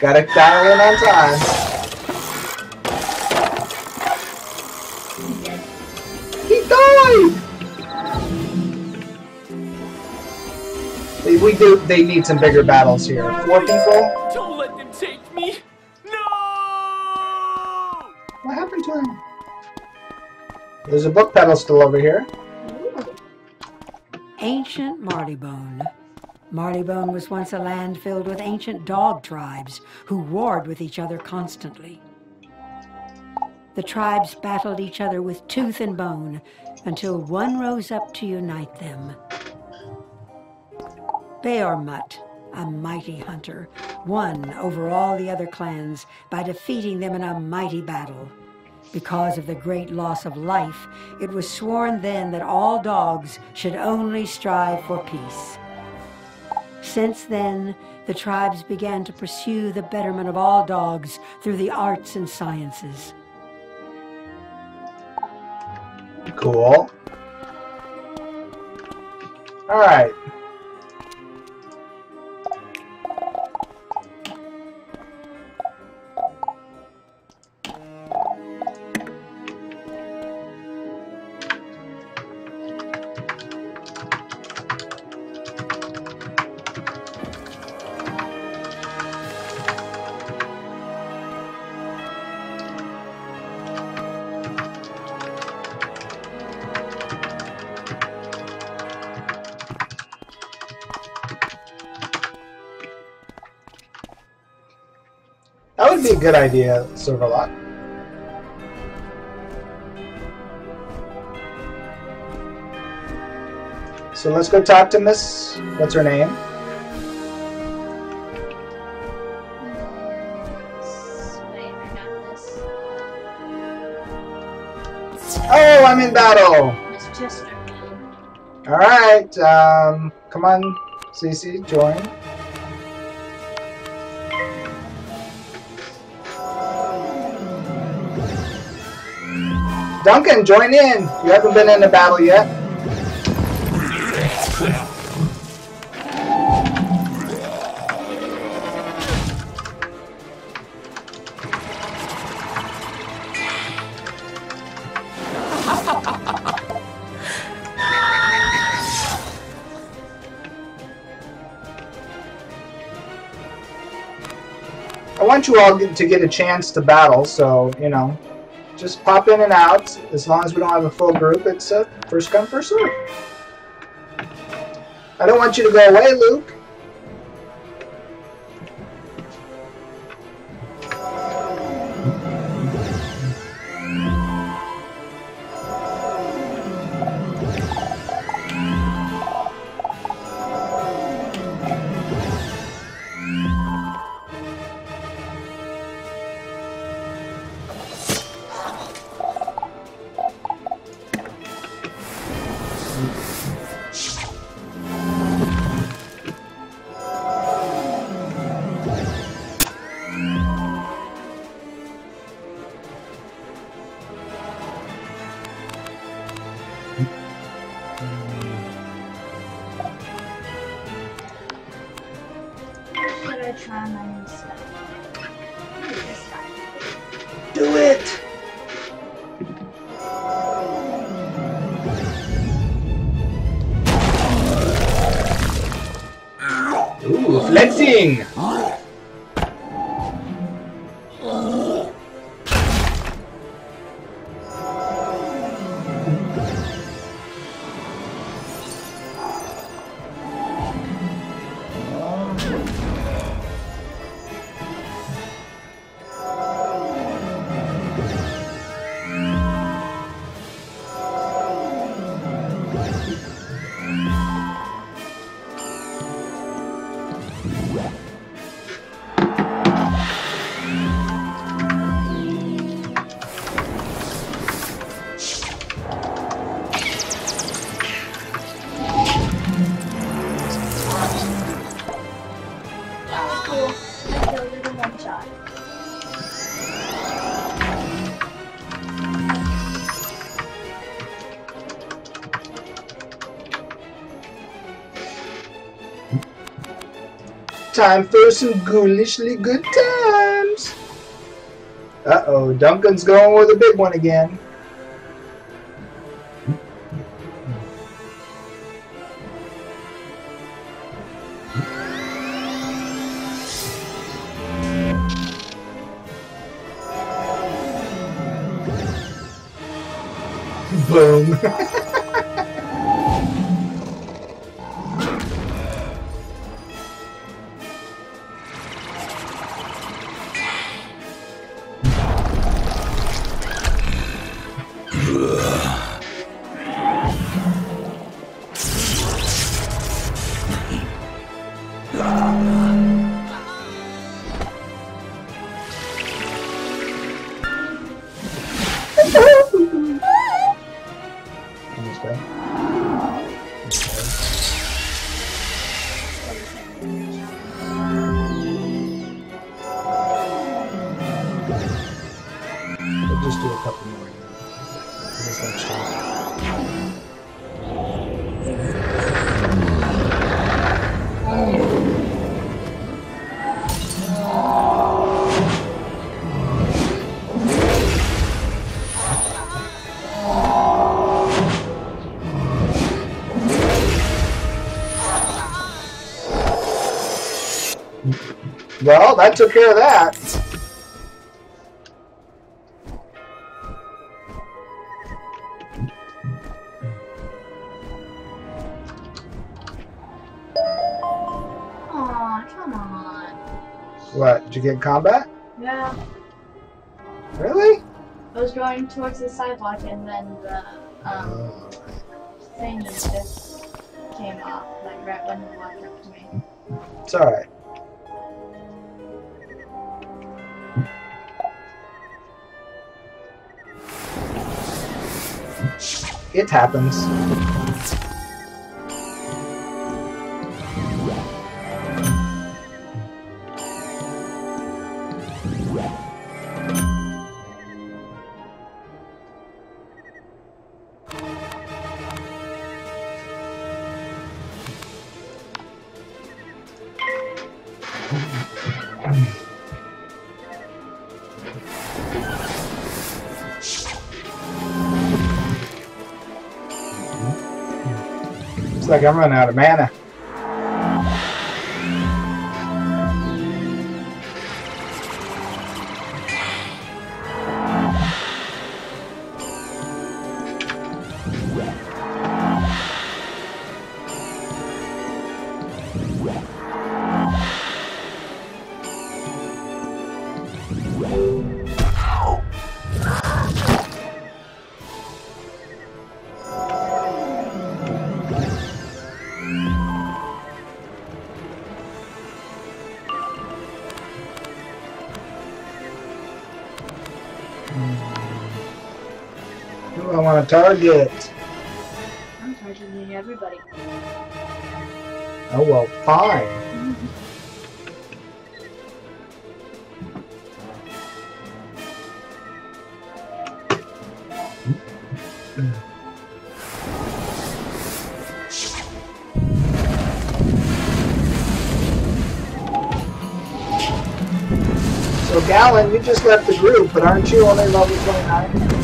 Gotta dial in on time. He died! We do. They need some bigger battles here. Four people. Don't let them take me! No! What happened to him? There's a book pedal still over here. Ancient Marleybone. Marleybone was once a land filled with ancient dog tribes who warred with each other constantly. The tribes battled each other with tooth and bone until one rose up to unite them. Beormut, a mighty hunter, won over all the other clans by defeating them in a mighty battle. Because of the great loss of life, it was sworn then that all dogs should only strive for peace. Since then, the tribes began to pursue the betterment of all dogs through the arts and sciences. Cool. All good idea, Silverlock. So let's go talk to Miss. What's her name? Wait, I got this. Oh, I'm in battle. Miss Chesterfield. All right. Um, come on, Cece, join. Duncan, join in. You haven't been in a battle yet. I want you all to get a chance to battle, so, you know, just pop in and out. As long as we don't have a full group, it's a first come, first serve. I don't want you to go away, Luke. Time for some ghoulishly good times. Uh oh, Duncan's going with a big one again. Boom. Well, that took care of that. Aw, come on. What? Did you get in combat? Yeah. Really? I was going towards the sidewalk and then the um, Oh. thingy just came off, like right when you walked up to me. It's alright. It happens. Like I'm running out of mana. Target? I'm targeting everybody. Oh well, fine. So, Gallon, you just left the group, but aren't you only level 29?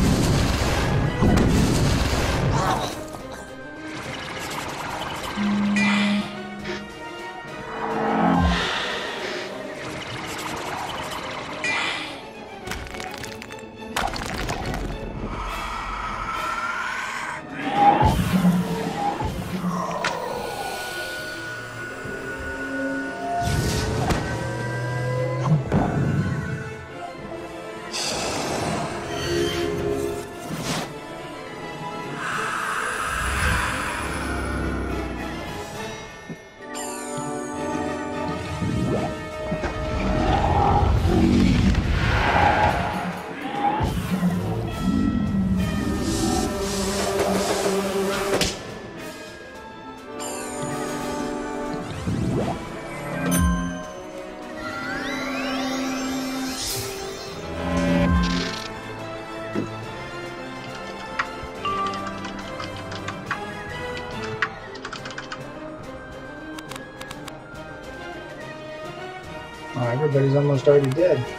Almost already dead.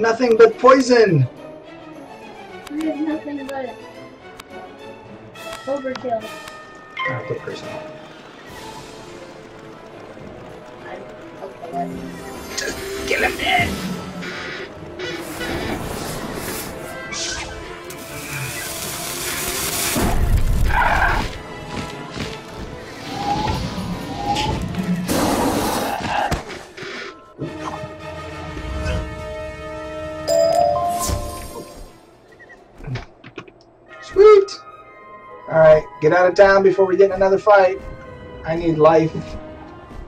Nothing but poison. Get out of town before we get in another fight. I need life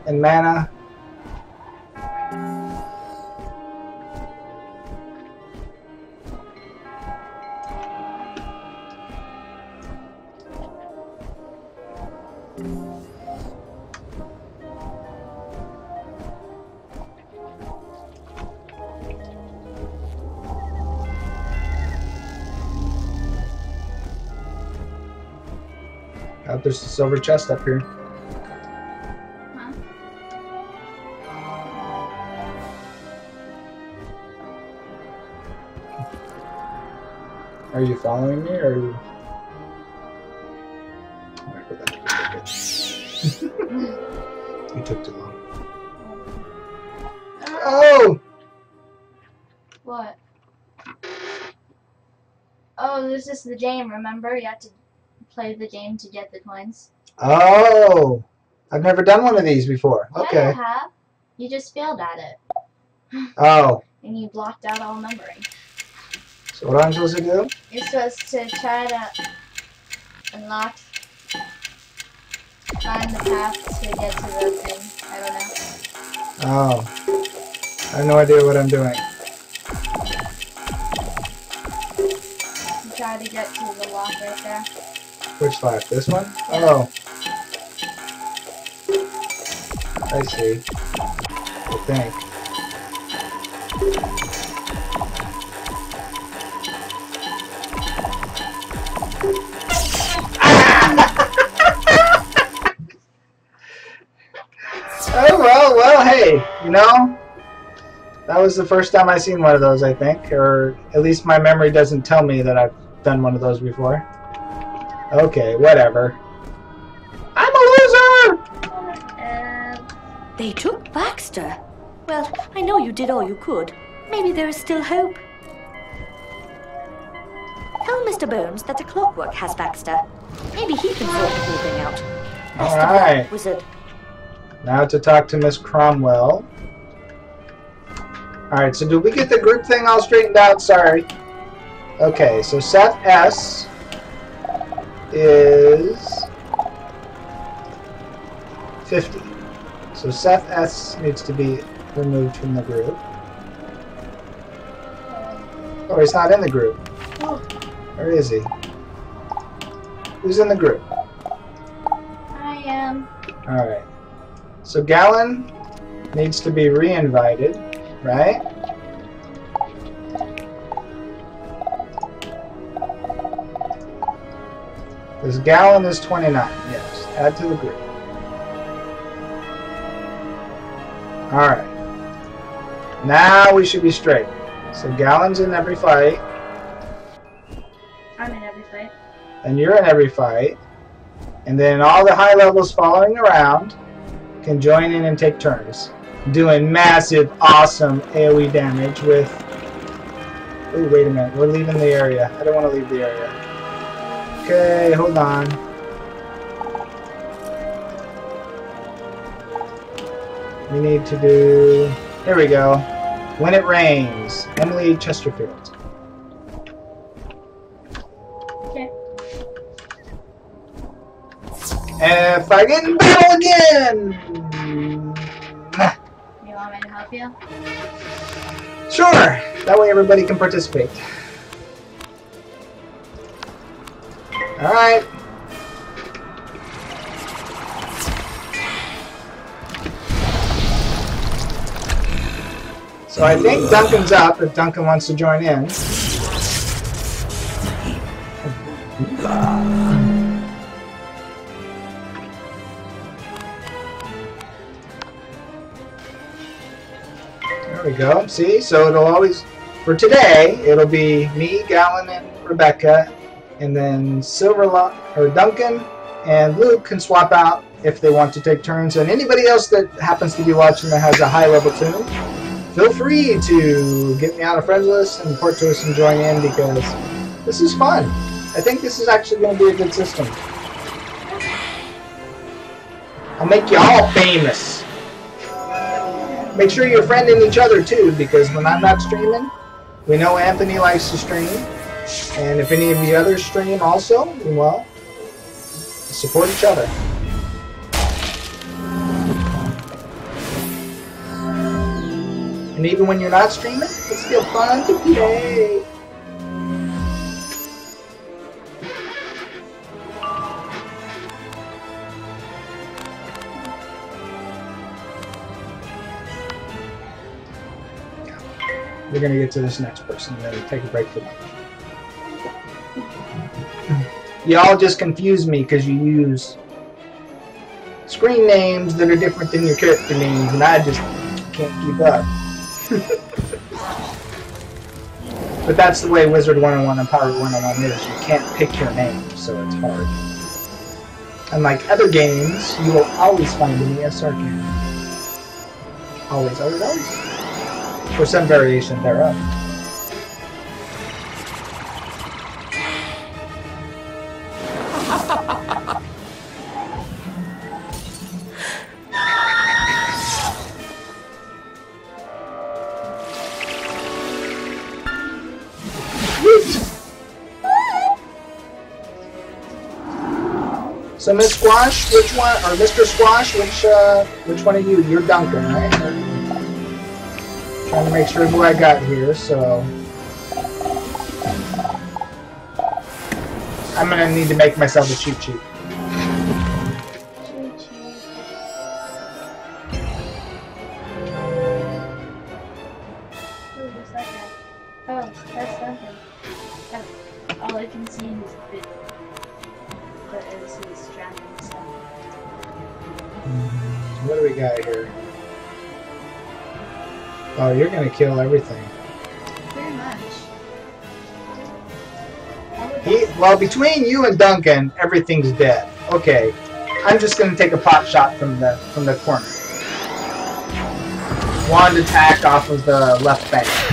and mana. Silver chest up here. Huh? Are you following me or you... You took too long. Oh! What? Oh, this is the game, remember? You have to play the game to get the coins. Oh! I've never done one of these before. Yeah, Okay. you have. You just failed at it. Oh. And you blocked out all numbering. So what I'm supposed to do? You're supposed to try to unlock, find the path to get to the thing. I don't know. Oh. I have no idea what I'm doing. You try to get to the lock right there. Which lock? This one? Oh. I see. I think. Oh well, well, hey, you know, that was the first time I seen one of those, I think, or at least my memory doesn't tell me that I've done one of those before. Okay, whatever. I'm a loser! They took Baxter. Well, I know you did all you could. Maybe there is still hope. Tell Mr. Bones that the clockwork has Baxter. Maybe he can sort the whole thing out. Best All of luck, right. wizard. Now to talk to Miss Cromwell. Alright, so did we get the group thing all straightened out? Sorry. Okay, so Seth S is 50. So Seth S needs to be removed from the group. Oh, he's not in the group. Where is he? Who's in the group? I am. Alright. So Gallon needs to be re-invited, right? This Gallon is 29, yes. Add to the group. Alright. Now we should be straight. So Gallon's in every fight, I'm in every fight. and you're in every fight. And then all the high levels following around can join in and take turns. Doing massive, awesome AoE damage with... Oh, wait a minute. We're leaving the area. I don't want to leave the area. Okay, hold on. We need to do... Here we go. When It Rains. Emily Chesterfield. Okay. And if I get in battle again! You want me to help you? Sure! That way everybody can participate. Alright. So I think Duncan's up if Duncan wants to join in. There we go. See? So it'll always, for today, it'll be me, Gallon, and Rebecca, and then Silverlock or Duncan and Luke can swap out if they want to take turns. And anybody else that happens to be watching that has a high level tune, feel free to get me on a friends list and report to us and join in because this is fun. I think this is actually going to be a good system. I'll make you all famous. Make sure you're friending each other too, because when I'm not streaming, we know Anthony likes to stream. And if any of the others stream also, well, support each other. And even when you're not streaming, it's still fun to play. We're gonna get to this next person and then take a break for lunch. Y'all just confuse me because you use screen names that are different than your character names, and I just can't keep up. but that's the way Wizard 101 and Pirate 101 is. You can't pick your name, so it's hard. Unlike other games, you will always find an ESR game. Always, always, always for some variation thereof. So Miss Squash, which one, or Mr. Squash, which uh, which one are you? You're Duncan, right? Trying to make sure who I got here, so I'm gonna need to make myself a cheat sheet. Kill everything. Very much. He, well, between you and Duncan, everything's dead. Okay, I'm just gonna take a pot shot from the from the corner. Wand attack off of the left bank.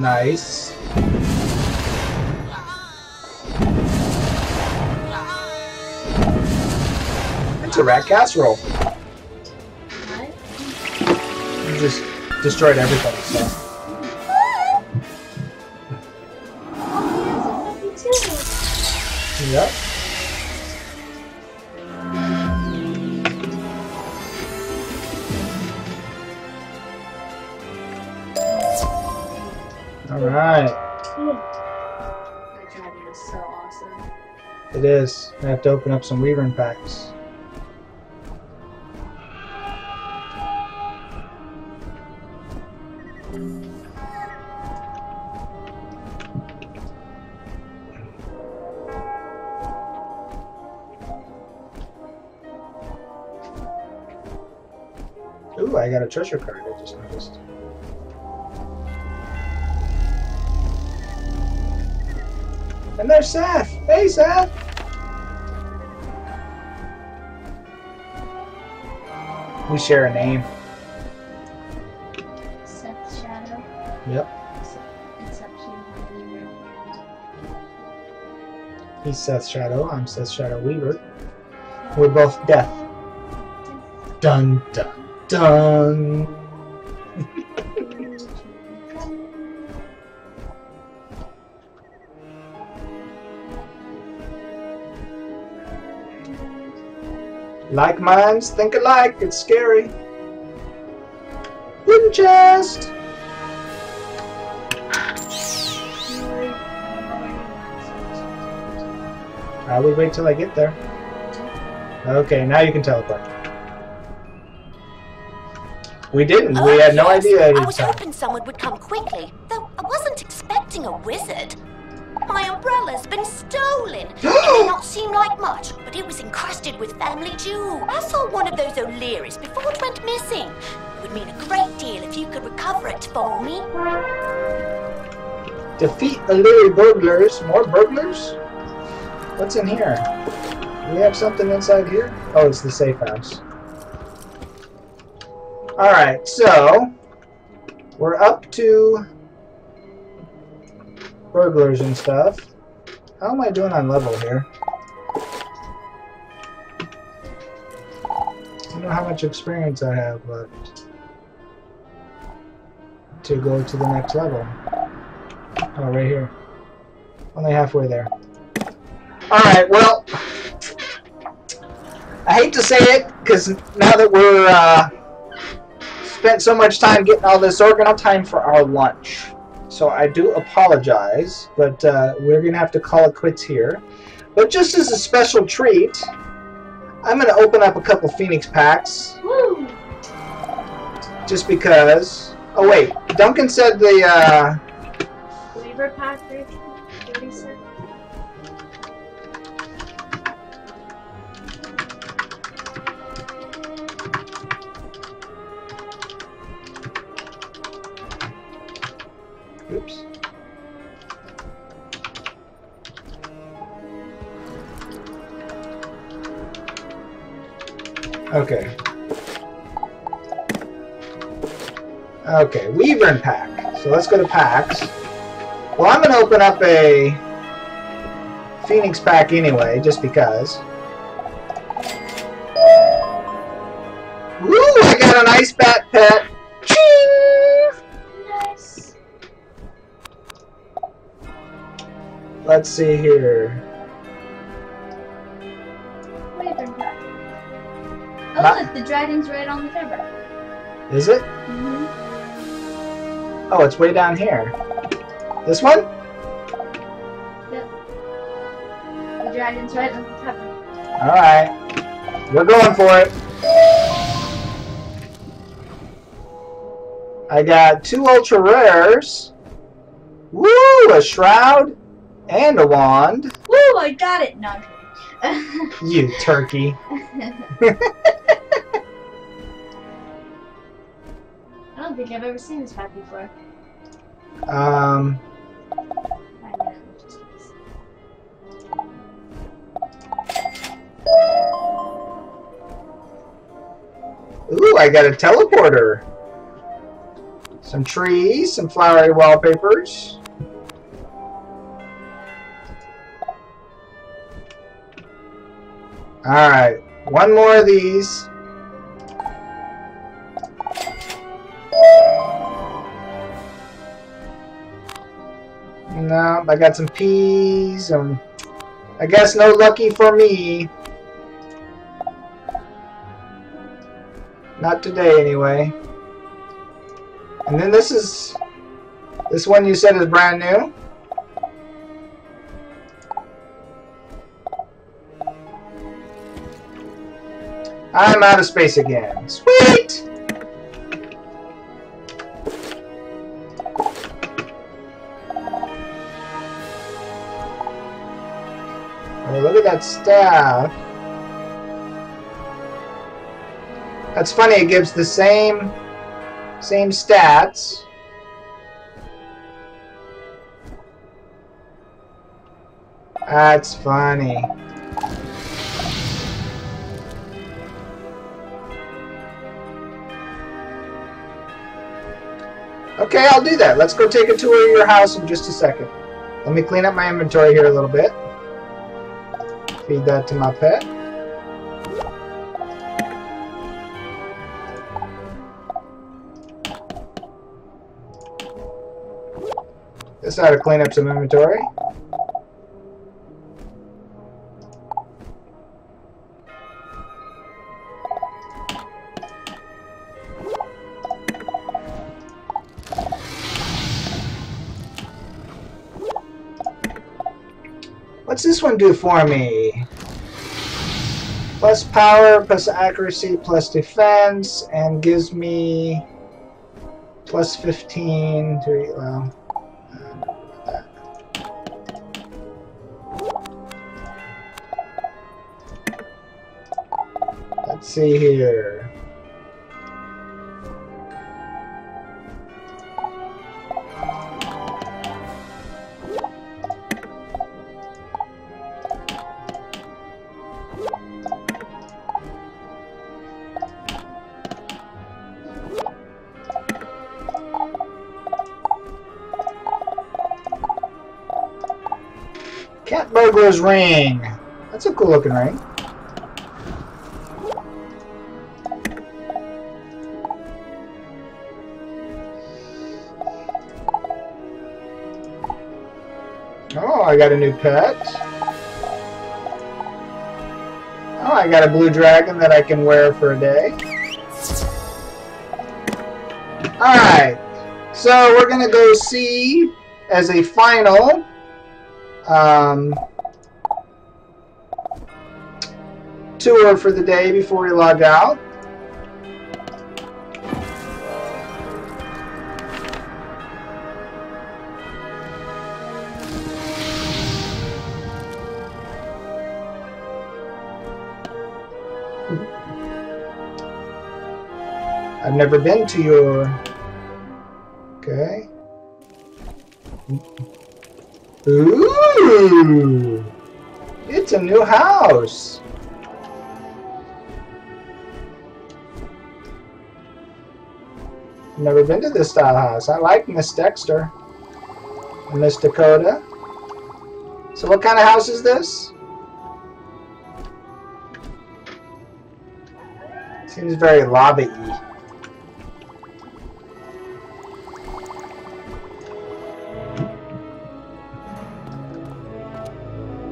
Nice. It's a rat casserole. What? You just destroyed everything, so. I have to open up some Wyvern packs. Ooh, I got a treasure card I just noticed. And there's Seth! Hey, Seth! We share a name. Seth Shadow. Yep. He's Seth Shadow. I'm Seth Shadow Weaver. We're both death. Dun dun dun. Like minds think alike. It's scary. Wooden chest. I will wait till I get there. Okay, now you can teleport. We didn't. we Oh, had no idea. I was come. hoping someone would come quickly, though I wasn't expecting a wizard. My umbrella's been stolen. it may not seem like much, but it was encrusted with family jewel. I saw one of those O'Learys before it went missing. It would mean a great deal if you could recover it for me. Defeat O'Leary burglars. More burglars? What's in here? Do we have something inside here? Oh, it's the safe house. Alright, so we're up to burglars and stuff. How am I doing on level here? I don't know how much experience I have left to go to the next level. Oh, right here. Only halfway there. Alright, well, I hate to say it, because now that we're, uh, spent so much time getting all this organized, time for our lunch. So I do apologize, but uh, we're going to have to call it quits here. But just as a special treat, I'm going to open up a couple Phoenix packs, Woo! just because... Oh, wait. Duncan said the, uh... Pack, Okay. Okay, Wyvern pack. So let's go to packs. Well, I'm going to open up a Phoenix pack anyway, just because. Ooh, I got an ice bat pet. Ching! Nice. Let's see here. Oh, Ma- look, the dragon's right on the cover. Is it? Mm-hmm. Oh, it's way down here. This one? The dragon's right on the cover. Alright. We're going for it. I got two ultra rares. Woo! A shroud and a wand. Woo! I got it. No. I'm kidding. You turkey. I don't think I've ever seen this pack before. Um, I know, just- ooh, I got a teleporter. Some trees, some flowery wallpapers. Alright, one more of these. No, I got some peas. Um, I guess no lucky for me. Not today, anyway. And then this is... This one you said is brand new? I'm out of space again. Sweet! Oh, look at that staff. That's funny, it gives the same same stats. That's funny. Okay, I'll do that. Let's go take a tour of your house in just a second. Let me clean up my inventory here a little bit. Feed that to my pet. Just how to clean up some inventory. One do for me? Plus power, plus accuracy, plus defense, and gives me plus 15 to, well, uh, Let's see here. Ring. That's a cool looking ring. Oh, I got a new pet. Oh, I got a blue dragon that I can wear for a day. Alright, so we're going to go see as a final um, tour for the day before we log out. I've never been to your... Okay. Ooh! It's a new house! Never been to this style house. I like Miss Dexter. And Miss Dakota. So what kind of house is this? Seems very lobby-y.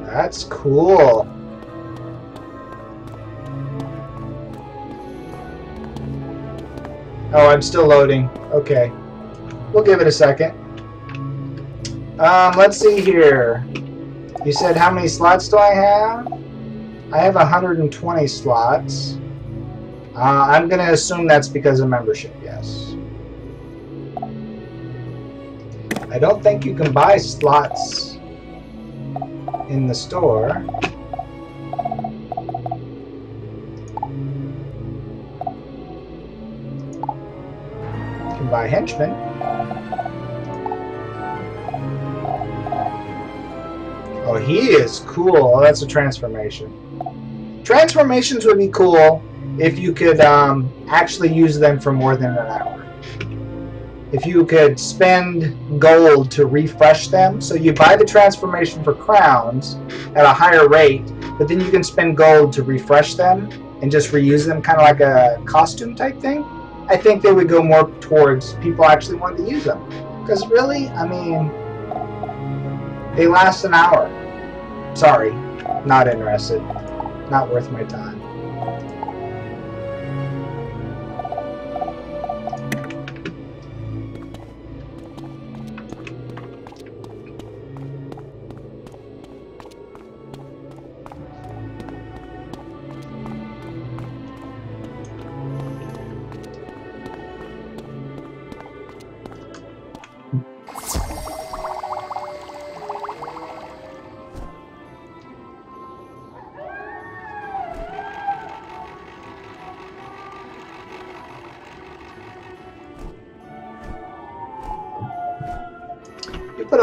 That's cool. Oh, I'm still loading. Okay. We'll give it a second. Um, let's see here. You said how many slots do I have? I have 120 slots. Uh, I'm going to assume that's because of membership, yes. I don't think you can buy slots in the store. Buy henchmen. Oh, he is cool. Oh, that's a transformation. Transformations would be cool if you could um, actually use them for more than an hour. if you could spend gold to refresh them. So you buy the transformation for crowns at a higher rate, but then you can spend gold to refresh them and just reuse them, kind of like a costume type thing. I think they would go more towards people actually wanting to use them. Because really, I mean, they last an hour. Sorry, not interested. Not worth my time.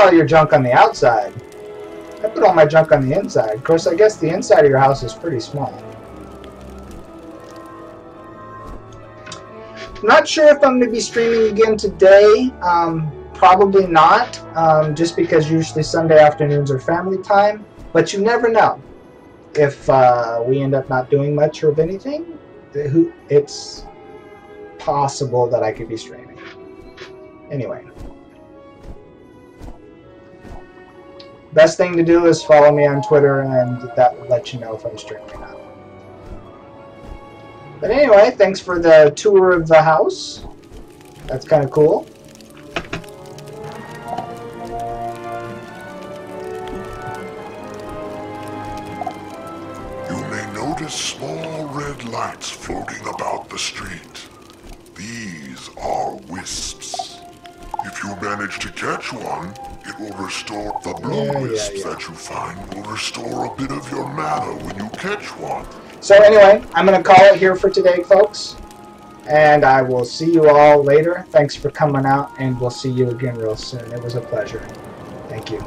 All your junk on the outside. I put all my junk on the inside. Of course, I guess the inside of your house is pretty small. Not sure if I'm going to be streaming again today. Um, probably not, um, just because usually Sunday afternoons are family time. But you never know. If uh, we end up not doing much of anything, it's possible that I could be streaming. Anyway. Best thing to do is follow me on Twitter, and that will let you know if I'm streaming or not. But anyway, thanks for the tour of the house. That's kind of cool. You may notice small red lights floating about the street. These are wisps. If you manage to catch one, it will restore the blue Yeah, yeah, yeah. that you find will restore a bit of your mana when you catch one. So anyway, I'm going to call it here for today, folks. And I will see you all later. Thanks for coming out, and we'll see you again real soon. It was a pleasure. Thank you.